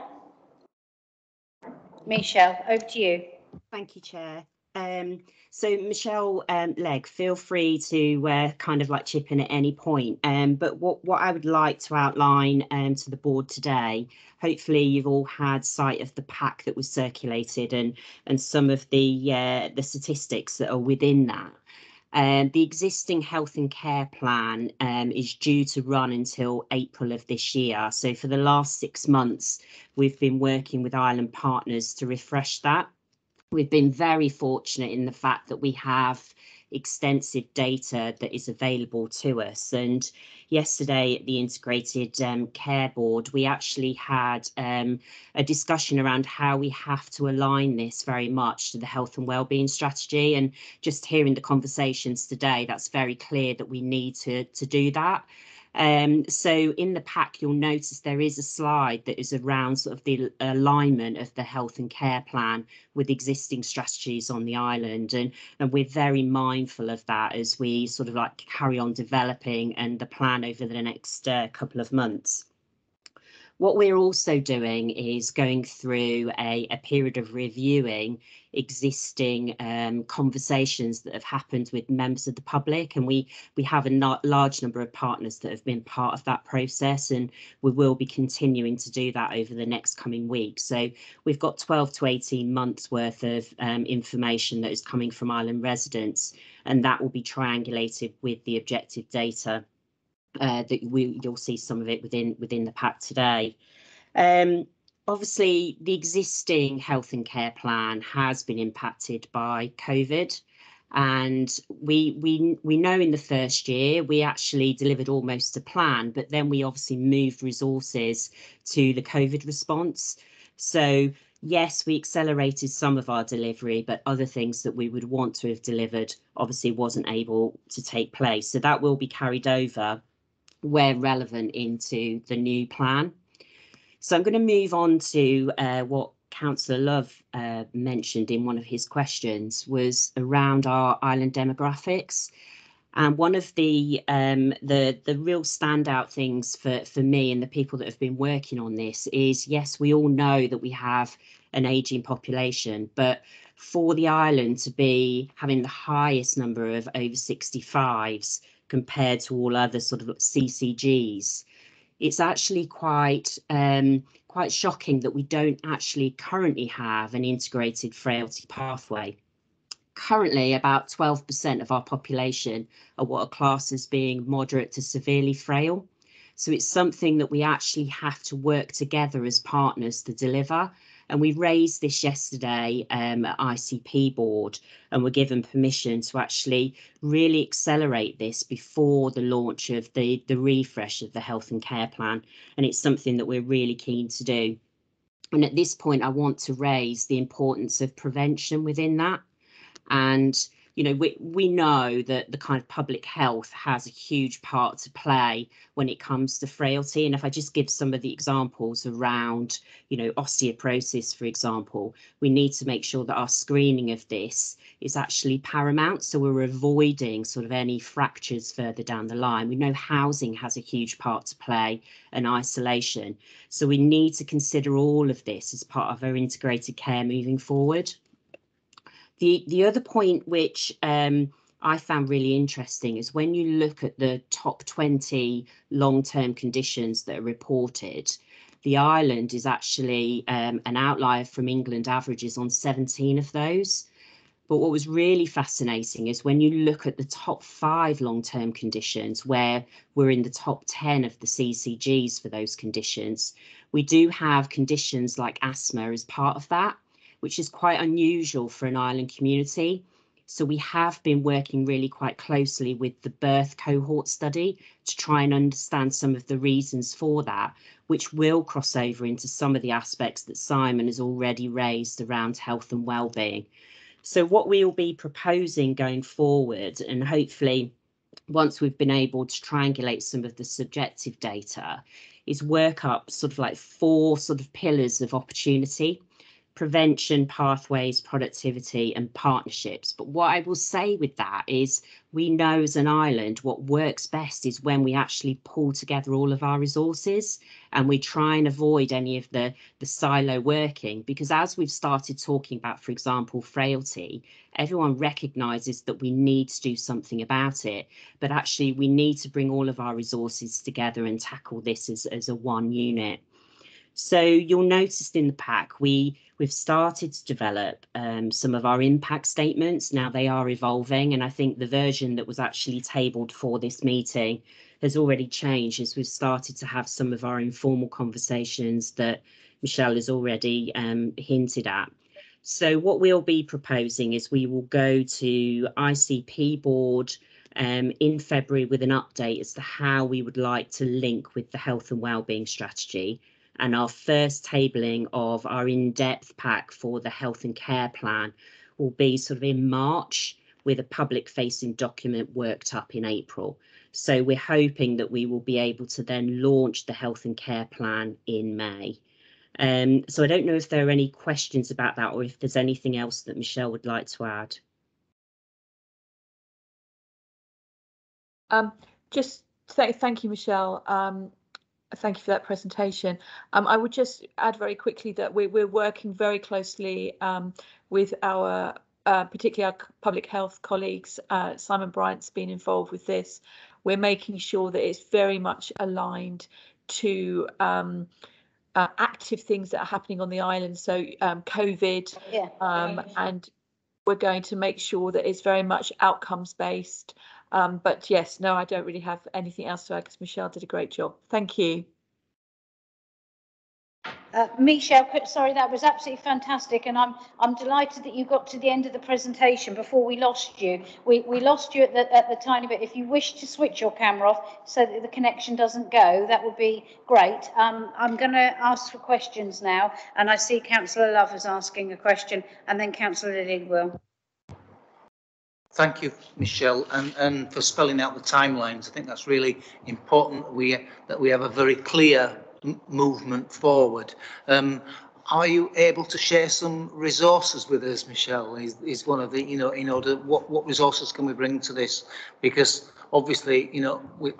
A: Michelle, over to you.
P: Thank you, Chair. Um, so Michelle um, Legg, feel free to uh, kind of like chip in at any point. Um, but what, what I would like to outline um, to the board today, hopefully you've all had sight of the pack that was circulated and and some of the uh, the statistics that are within that. Um, the existing health and care plan um, is due to run until April of this year. So for the last six months, we've been working with Island Partners to refresh that we've been very fortunate in the fact that we have extensive data that is available to us. And yesterday at the Integrated um, Care Board, we actually had um, a discussion around how we have to align this very much to the health and wellbeing strategy. And just hearing the conversations today, that's very clear that we need to, to do that. Um, so in the pack, you'll notice there is a slide that is around sort of the alignment of the health and care plan with existing strategies on the island. And, and we're very mindful of that as we sort of like carry on developing and the plan over the next uh, couple of months. What we're also doing is going through a, a period of reviewing existing um, conversations that have happened with members of the public and we we have a large number of partners that have been part of that process and we will be continuing to do that over the next coming weeks so we've got 12 to 18 months worth of um, information that is coming from island residents and that will be triangulated with the objective data uh, that we you'll see some of it within within the pack today. Um, obviously, the existing health and care plan has been impacted by COVID, and we we we know in the first year we actually delivered almost a plan, but then we obviously moved resources to the COVID response. So yes, we accelerated some of our delivery, but other things that we would want to have delivered obviously wasn't able to take place. So that will be carried over where relevant into the new plan. So I'm going to move on to uh, what Councillor Love uh, mentioned in one of his questions was around our island demographics. And one of the um, the the real standout things for for me and the people that have been working on this is yes, we all know that we have an aging population, but for the island to be having the highest number of over 65s compared to all other sort of CCGs. It's actually quite um, quite shocking that we don't actually currently have an integrated frailty pathway. Currently, about 12% of our population are what are classed as being moderate to severely frail. So it's something that we actually have to work together as partners to deliver. And we raised this yesterday um, at ICP board and were given permission to actually really accelerate this before the launch of the, the refresh of the health and care plan. And it's something that we're really keen to do. And at this point, I want to raise the importance of prevention within that. And you know, we, we know that the kind of public health has a huge part to play when it comes to frailty. And if I just give some of the examples around, you know, osteoporosis, for example, we need to make sure that our screening of this is actually paramount. So we're avoiding sort of any fractures further down the line. We know housing has a huge part to play and isolation. So we need to consider all of this as part of our integrated care moving forward. The, the other point which um, I found really interesting is when you look at the top 20 long-term conditions that are reported, the island is actually um, an outlier from England averages on 17 of those. But what was really fascinating is when you look at the top five long-term conditions where we're in the top 10 of the CCGs for those conditions, we do have conditions like asthma as part of that which is quite unusual for an island community. So we have been working really quite closely with the birth cohort study to try and understand some of the reasons for that, which will cross over into some of the aspects that Simon has already raised around health and well-being. So what we will be proposing going forward, and hopefully once we've been able to triangulate some of the subjective data, is work up sort of like four sort of pillars of opportunity prevention, pathways, productivity, and partnerships. But what I will say with that is we know as an island what works best is when we actually pull together all of our resources and we try and avoid any of the, the silo working. Because as we've started talking about, for example, frailty, everyone recognises that we need to do something about it. But actually, we need to bring all of our resources together and tackle this as, as a one unit. So you'll notice in the pack, we, we've started to develop um, some of our impact statements. Now they are evolving and I think the version that was actually tabled for this meeting has already changed as we've started to have some of our informal conversations that Michelle has already um, hinted at. So what we'll be proposing is we will go to ICP board um, in February with an update as to how we would like to link with the health and wellbeing strategy and our first tabling of our in-depth pack for the health and care plan will be sort of in March with a public facing document worked up in April. So we're hoping that we will be able to then launch the health and care plan in May. Um, so I don't know if there are any questions about that or if there's anything else that Michelle would like to add.
O: Um, just th thank you, Michelle. Um, Thank you for that presentation. Um, I would just add very quickly that we're, we're working very closely um, with our, uh, particularly our public health colleagues. Uh, Simon Bryant's been involved with this. We're making sure that it's very much aligned to um, uh, active things that are happening on the island. So um, COVID,
A: Yeah.
O: um, and we're going to make sure that it's very much outcomes based. Um, but yes, no, I don't really have anything else to add because Michelle did a great job. Thank you.
A: Uh, Michelle, sorry, that was absolutely fantastic, and I'm I'm delighted that you got to the end of the presentation before we lost you. We we lost you at the at the tiny bit. If you wish to switch your camera off so that the connection doesn't go, that would be great. Um, I'm going to ask for questions now, and I see Councillor Love is asking a question, and then Councillor Lilly will.
F: Thank you, Michelle, and, and for spelling out the timelines. I think that's really important that we, that we have a very clear movement forward. Um, are you able to share some resources with us, Michelle? Is, is one of the, you know, in order, what, what resources can we bring to this? Because obviously, you know, we,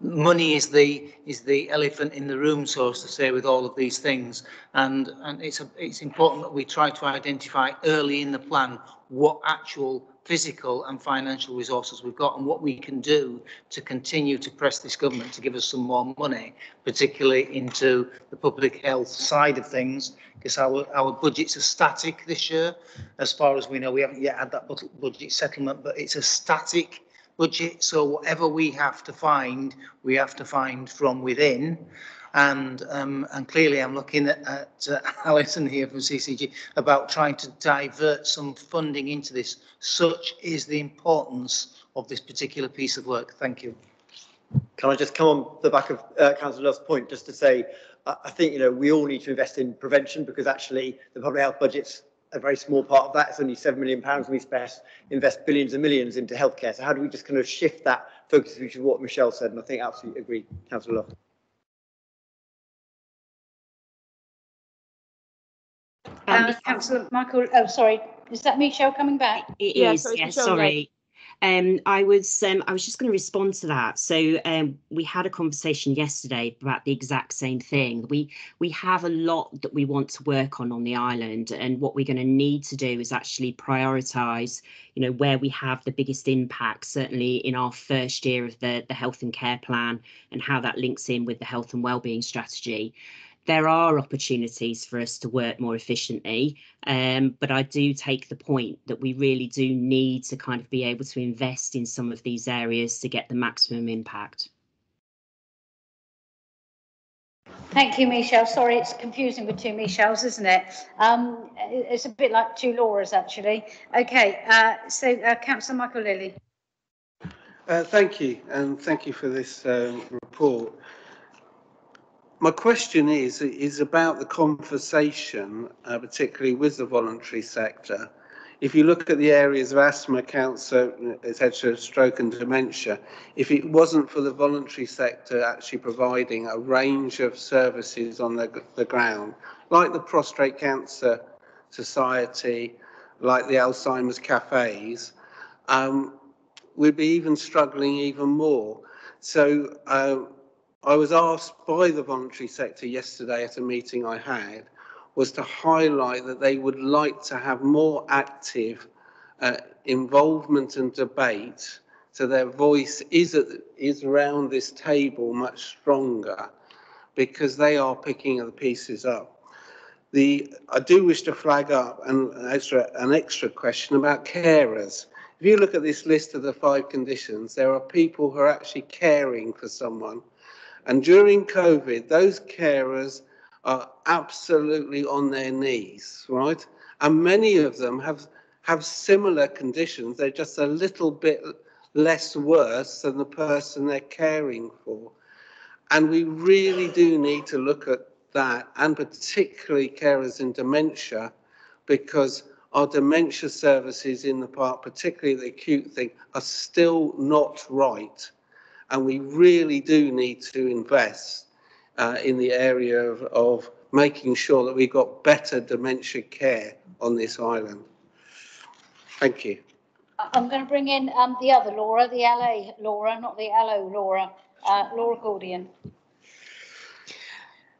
F: money is the is the elephant in the room, so to say, with all of these things, and and it's a, it's important that we try to identify early in the plan what actual physical and financial resources we've got and what we can do to continue to press this government to give us some more money, particularly into the public health side of things, because our, our budgets are static this year. As far as we know, we haven't yet had that budget settlement, but it's a static budget. So whatever we have to find, we have to find from within. And, um, and clearly I'm looking at, at uh, Alison here from CCG about trying to divert some funding into this. Such is the importance of this particular piece of work. Thank you.
D: Can I just come on the back of uh, Councillor point, just to say, I think, you know, we all need to invest in prevention because actually the public health budget's a very small part of that. It's only seven million pounds. We invest, invest billions and millions into healthcare. So how do we just kind of shift that focus, which is what Michelle said, and I think I absolutely agree, Councillor Love.
A: Uh, Councillor Michael, oh, sorry, is that Michelle coming back?
P: It
O: Yeah,
P: is,
O: so it's
P: yeah,
O: Michelle
P: sorry. Um, I was um, I was just going to respond to that. So um, we had a conversation yesterday about the exact same thing. We we have a lot that we want to work on on the island, and what we're going to need to do is actually prioritise. You know where we have the biggest impact. Certainly in our first year of the the health and care plan, and how that links in with the health and wellbeing strategy there are opportunities for us to work more efficiently. Um, but I do take the point that we really do need to kind of be able to invest in some of these areas to get the maximum impact.
A: Thank you, Michelle. Sorry, it's confusing with two Michelles, isn't it? Um, it's a bit like two Lauras, actually. Okay, uh, so uh, Councillor Michael Lilly.
B: Uh, thank you, and thank you for this um, report. My question is is about the conversation, uh, particularly with the voluntary sector. If you look at the areas of asthma, cancer, etc., stroke and dementia, if it wasn't for the voluntary sector actually providing a range of services on the, the ground, like the Prostate Cancer Society, like the Alzheimer's cafes, um, we'd be even struggling even more. So uh, I was asked by the voluntary sector yesterday at a meeting I had was to highlight that they would like to have more active uh, involvement and debate so their voice is, at, is around this table much stronger because they are picking the pieces up. The, I do wish to flag up an extra, an extra question about carers. If you look at this list of the five conditions, there are people who are actually caring for someone and during COVID, those carers are absolutely on their knees, right? And many of them have, have similar conditions. They're just a little bit less worse than the person they're caring for. And we really do need to look at that, and particularly carers in dementia, because our dementia services in the park, particularly the acute thing, are still not right and we really do need to invest uh, in the area of, of making sure that we've got better dementia care on this island. Thank you.
A: I'm going to bring in um, the other Laura, the LA Laura, not the LO Laura, uh, Laura Gaudion.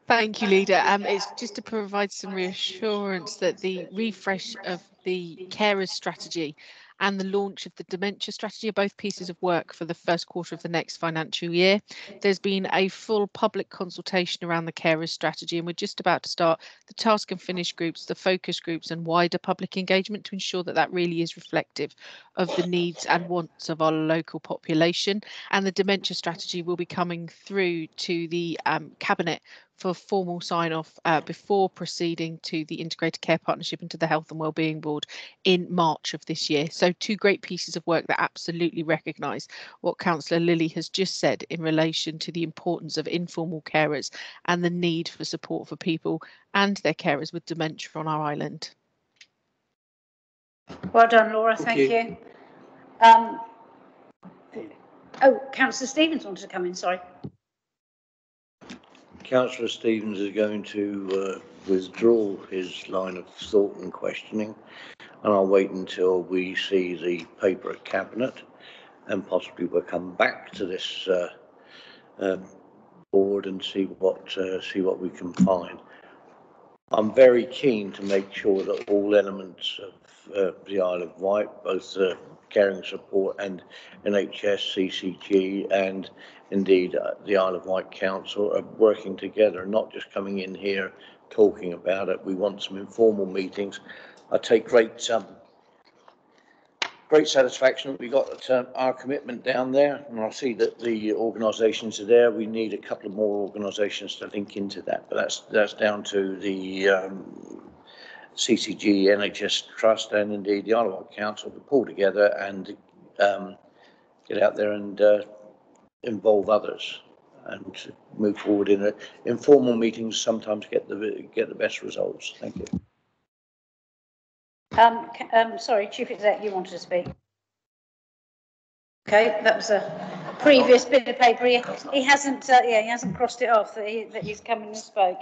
K: Thank you, Leader. Um, it's just to provide some reassurance that the refresh of the carers strategy and the launch of the dementia strategy are both pieces of work for the first quarter of the next financial year. There's been a full public consultation around the carers strategy, and we're just about to start the task and finish groups, the focus groups, and wider public engagement to ensure that that really is reflective of the needs and wants of our local population. And the dementia strategy will be coming through to the um, cabinet for formal sign off uh, before proceeding to the Integrated Care Partnership and to the Health and Wellbeing Board in March of this year. So, two great pieces of work that absolutely recognise what Councillor Lilly has just said in relation to the importance of informal carers and the need for support for people and their carers with dementia on our island.
A: Well done, Laura. Thank,
B: Thank
A: you. Um, oh, Councillor Stevens wanted to come in. Sorry.
J: Councillor Stevens is going to uh, withdraw his line of thought and questioning, and I'll wait until we see the paper at Cabinet, and possibly we'll come back to this uh, um, board and see what uh, see what we can find. I'm very keen to make sure that all elements of uh, the Isle of Wight, both uh, caring support and NHS, CCG, and indeed uh, the Isle of Wight Council are working together, not just coming in here talking about it. We want some informal meetings. I take great um, great satisfaction that we got um, our commitment down there, and I see that the organisations are there. We need a couple of more organisations to link into that, but that's that's down to the um, CCG, NHS Trust, and indeed the Isle of Wight Council to pull together and um, get out there and uh, involve others and move forward in a, informal meetings. Sometimes get the get the best results. Thank you.
A: Um, um, sorry, Chief Exec, you wanted to speak. Okay, that was a previous bit of paper. He, he hasn't, uh, yeah, he hasn't crossed it off that he, that he's come and spoke.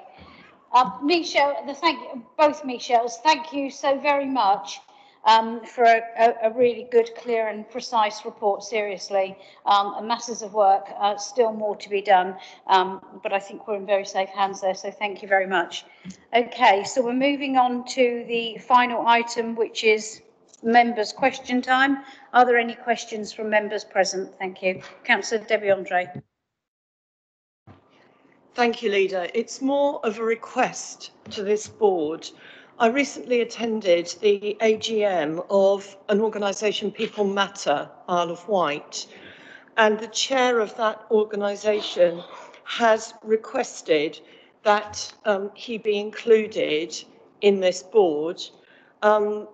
A: Um, Michelle, the thank, both Michelles, thank you so very much um, for a, a, really good, clear and precise report, seriously. Um, masses of work, uh, still more to be done, um, but I think we're in very safe hands there, so thank you very much. Okay, so we're moving on to the final item, which is members' question time. Are there any questions from members present? Thank you. Councillor Debbie Andre.
E: Thank you, Leader. It's more of a request to this board. I recently attended the AGM of an organisation, People Matter, Isle of Wight, and the chair of that organisation has requested that um, he be included in this board. Um,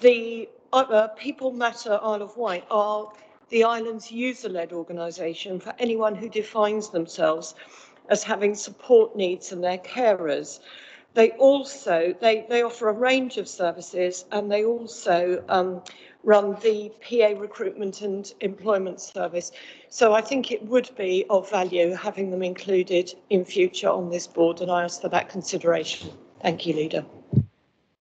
E: the uh, uh, People Matter Isle of Wight are the island's user-led organisation for anyone who defines themselves as having support needs and their carers. They also, they, they offer a range of services and they also um, run the PA recruitment and employment service. So I think it would be of value having them included in future on this board and I ask for that consideration. Thank you, Leader.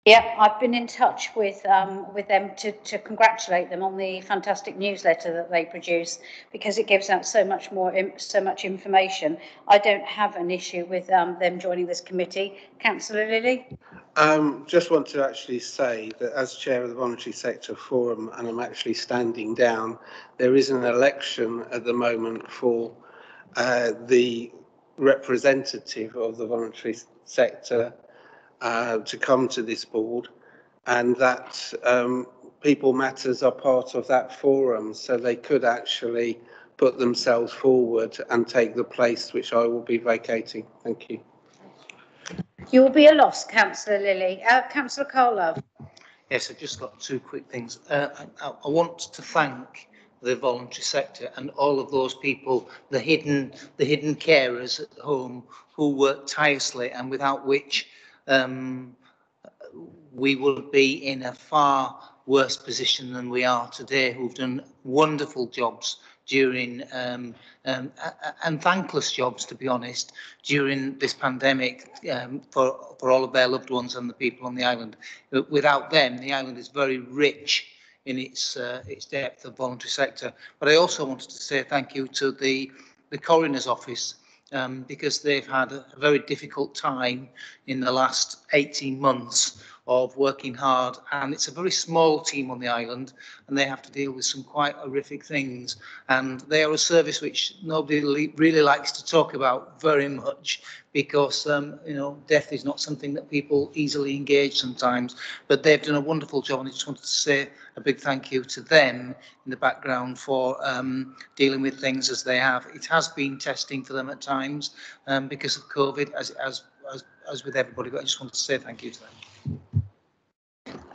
A: Yeah, I've been in touch with um, with them to, to congratulate them on the fantastic newsletter that they produce because it gives out so much more so much information. I don't have an issue with um, them joining this committee. Councillor Lilly.
B: Um, just want to actually say that as chair of the Voluntary Sector Forum, and I'm actually standing down, there is an election at the moment for uh, the representative of the voluntary sector uh, to come to this board and that um, People Matters are part of that forum, so they could actually put themselves forward and take the place which I will be vacating. Thank you.
A: You will be a loss, Councillor Lilly. Uh, Councillor Karl Love.
F: Yes, I've just got two quick things. Uh, I, I want to thank the voluntary sector and all of those people, the hidden, the hidden carers at home who work tirelessly and without which um, we would be in a far worse position than we are today, who've done wonderful jobs during um, um, and thankless jobs, to be honest, during this pandemic um, for, for all of their loved ones and the people on the island. Without them, the island is very rich in its uh, its depth of voluntary sector. But I also wanted to say thank you to the the coroner's office um, because they've had a, very difficult time in the last 18 months of working hard. And it's a very small team on the island and they have to deal with some quite horrific things. And they are a service which nobody really likes to talk about very much because um, you know death is not something that people easily engage sometimes. But they've done a wonderful job and I just wanted to say a big thank you to them in the background for um, dealing with things as they have. It has been testing for them at times um, because of COVID as, as, as, as with everybody but I just wanted to say thank you to them.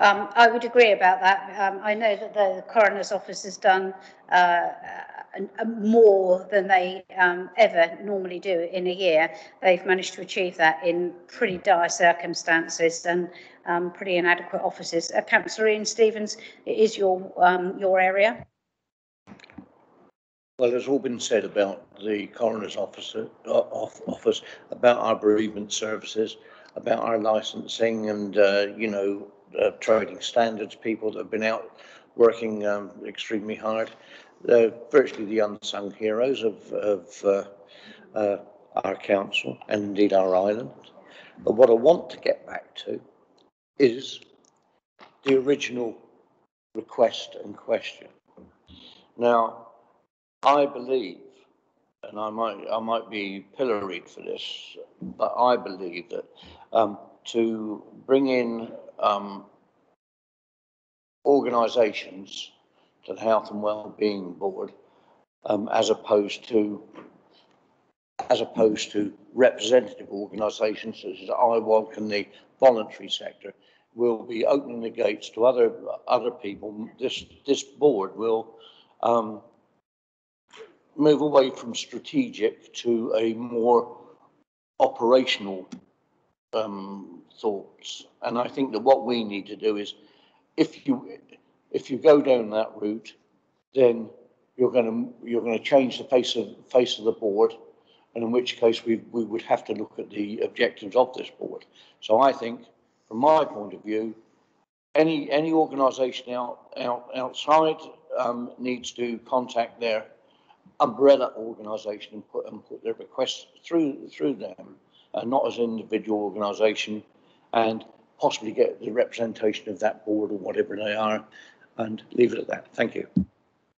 A: Um, I would agree about that. Um, I know that the coroner's office has done uh, more than they um, ever normally do in a year. They've managed to achieve that in pretty dire circumstances and um, pretty inadequate offices. Uh, Councillor Ian Stevens, it is your um, your area.
J: Well, there's all been said about the coroner's officer, uh, office, about our bereavement services, about our licensing and, uh, you know, uh, trading standards, people that have been out working um, extremely hard. They're virtually the unsung heroes of, of uh, uh, our council and indeed our island. But what I want to get back to is the original request and question. Now, I believe, and I might I might be pilloried for this, but I believe that um, to bring in um, organisations to the Health and Wellbeing Board, um, as opposed to as opposed to representative organisations such as IWALC and the voluntary sector, will be opening the gates to other other people. This this board will um, move away from strategic to a more operational um, thoughts. And I think that what we need to do is, if you if you go down that route, then you're going to you're going to change the face of face of the board, and in which case we we would have to look at the objectives of this board. So I think, from my point of view, any any organisation out, out outside um, needs to contact their umbrella organisation and put and put their requests through through them, uh, not as an individual organisation, and possibly get the representation of that board or whatever they are, and leave it at that. Thank you.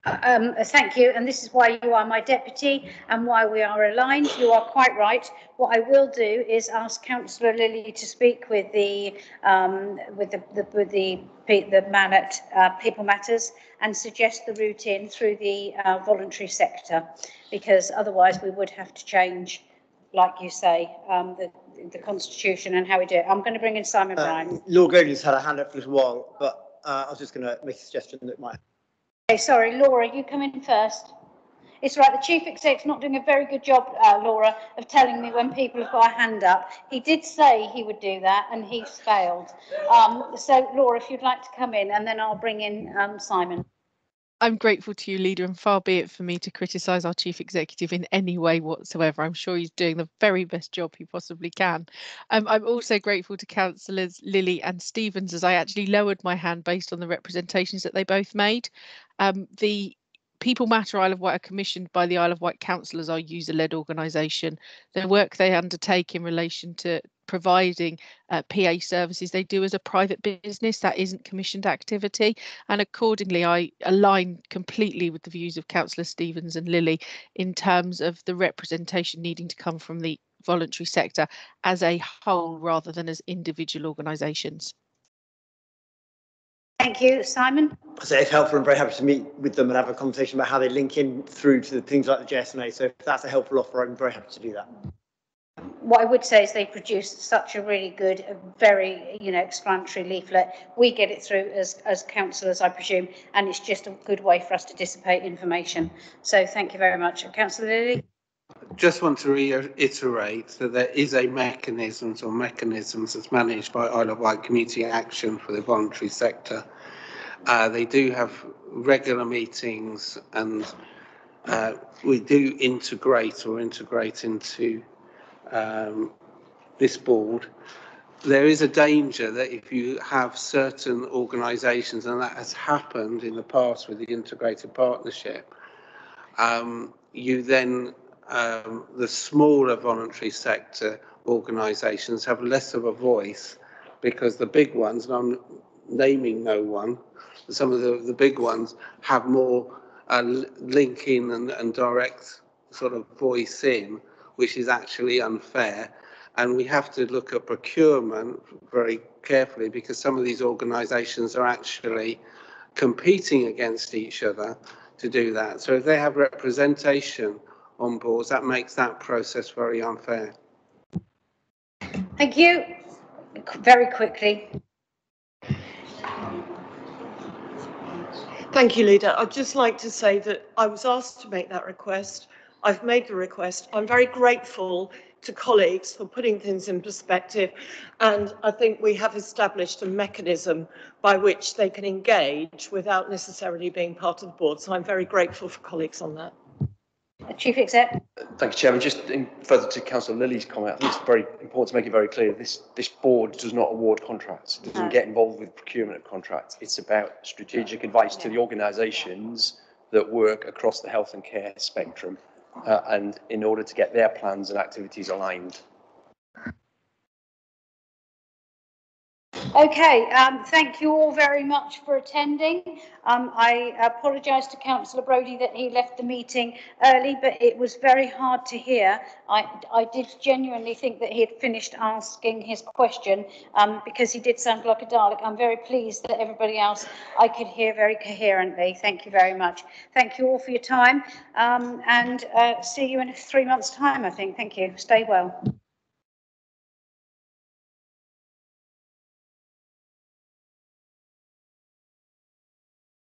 A: Um, thank you, and this is why you are my deputy and why we are aligned. You are quite right. What I will do is ask Councillor Lilly to speak with the um, with the, the with the the man at uh, People Matters and suggest the route in through the uh, voluntary sector, because otherwise we would have to change, like you say, um, the the constitution and how we do it. I'm going to bring in Simon
D: Uh,
A: Bryant.
D: Laura Gaudion's had a hand up for a little while, but uh, I was just going to make a suggestion that might.
A: Okay, sorry, Laura, you come in first. It's right, the chief exec's not doing a very good job, uh, Laura, of telling me when people have got a hand up. He did say he would do that and he's failed. Um, so Laura, if you'd like to come in and then I'll bring in um, Simon.
K: I'm grateful to you, leader, and far be it for me to criticise our chief executive in any way whatsoever. I'm sure he's doing the very best job he possibly can. Um, I'm also grateful to councillors Lilly and Stevens as I actually lowered my hand based on the representations that they both made. Um, the People Matter Isle of Wight are commissioned by the Isle of Wight councillors, our user-led organisation. The work they undertake in relation to providing uh, PA services they do as a private business that isn't commissioned activity and accordingly I align completely with the views of Councillor Stevens and Lilly in terms of the representation needing to come from the voluntary sector as a whole rather than as individual organisations.
A: Thank you, Simon.
D: So it's helpful and very happy to meet with them and have a conversation about how they link in through to the things like the JSNA. So if that's a helpful offer, I'm very happy to do that.
A: What I would say is they produced such a really good, very, you know, explanatory leaflet. We get it through as, as councillors, I presume, and it's just a good way for us to dissipate information. So thank you very much. Councillor Lilly?
B: Just want to reiterate that there is a mechanisms or mechanisms that's managed by Isle of Wight Community Action for the voluntary sector. Uh, they do have regular meetings and uh, we do integrate or integrate into um, this board. There is a danger that if you have certain organisations, and that has happened in the past with the integrated partnership, um, you then um, the smaller voluntary sector organisations have less of a voice because the big ones, and I'm naming no one, some of the, the big ones have more uh, linking and, and direct sort of voice in, which is actually unfair. And we have to look at procurement very carefully because some of these organisations are actually competing against each other to do that. So if they have representation on boards, that makes that process very unfair.
A: Thank you. Very quickly.
E: Thank you, Leader. I'd just like to say that I was asked to make that request. I've made the request. I'm very grateful to colleagues for putting things in perspective. And I think we have established a mechanism by which they can engage without necessarily being part of the board. So I'm very grateful for colleagues on that.
A: Chief Exec.
G: Thank you, Chairman. Just in further to Councillor Lilly's comment, I think it's very important to make it very clear this this board does not award contracts. It doesn't
A: No.
G: get involved with procurement of contracts. It's about strategic advice to the organisations that work across the health and care spectrum, uh, and in order to get their plans and activities aligned.
A: Okay, um, thank you all very much for attending. Um, I apologise to Councillor Brodie that he left the meeting early, but it was very hard to hear. I, I did genuinely think that he had finished asking his question um, because he did sound like a Dalek. I'm very pleased that everybody else I could hear very coherently. Thank you very much. Thank you all for your time um, and uh, see you in three months' time, I think. Thank you. Stay well.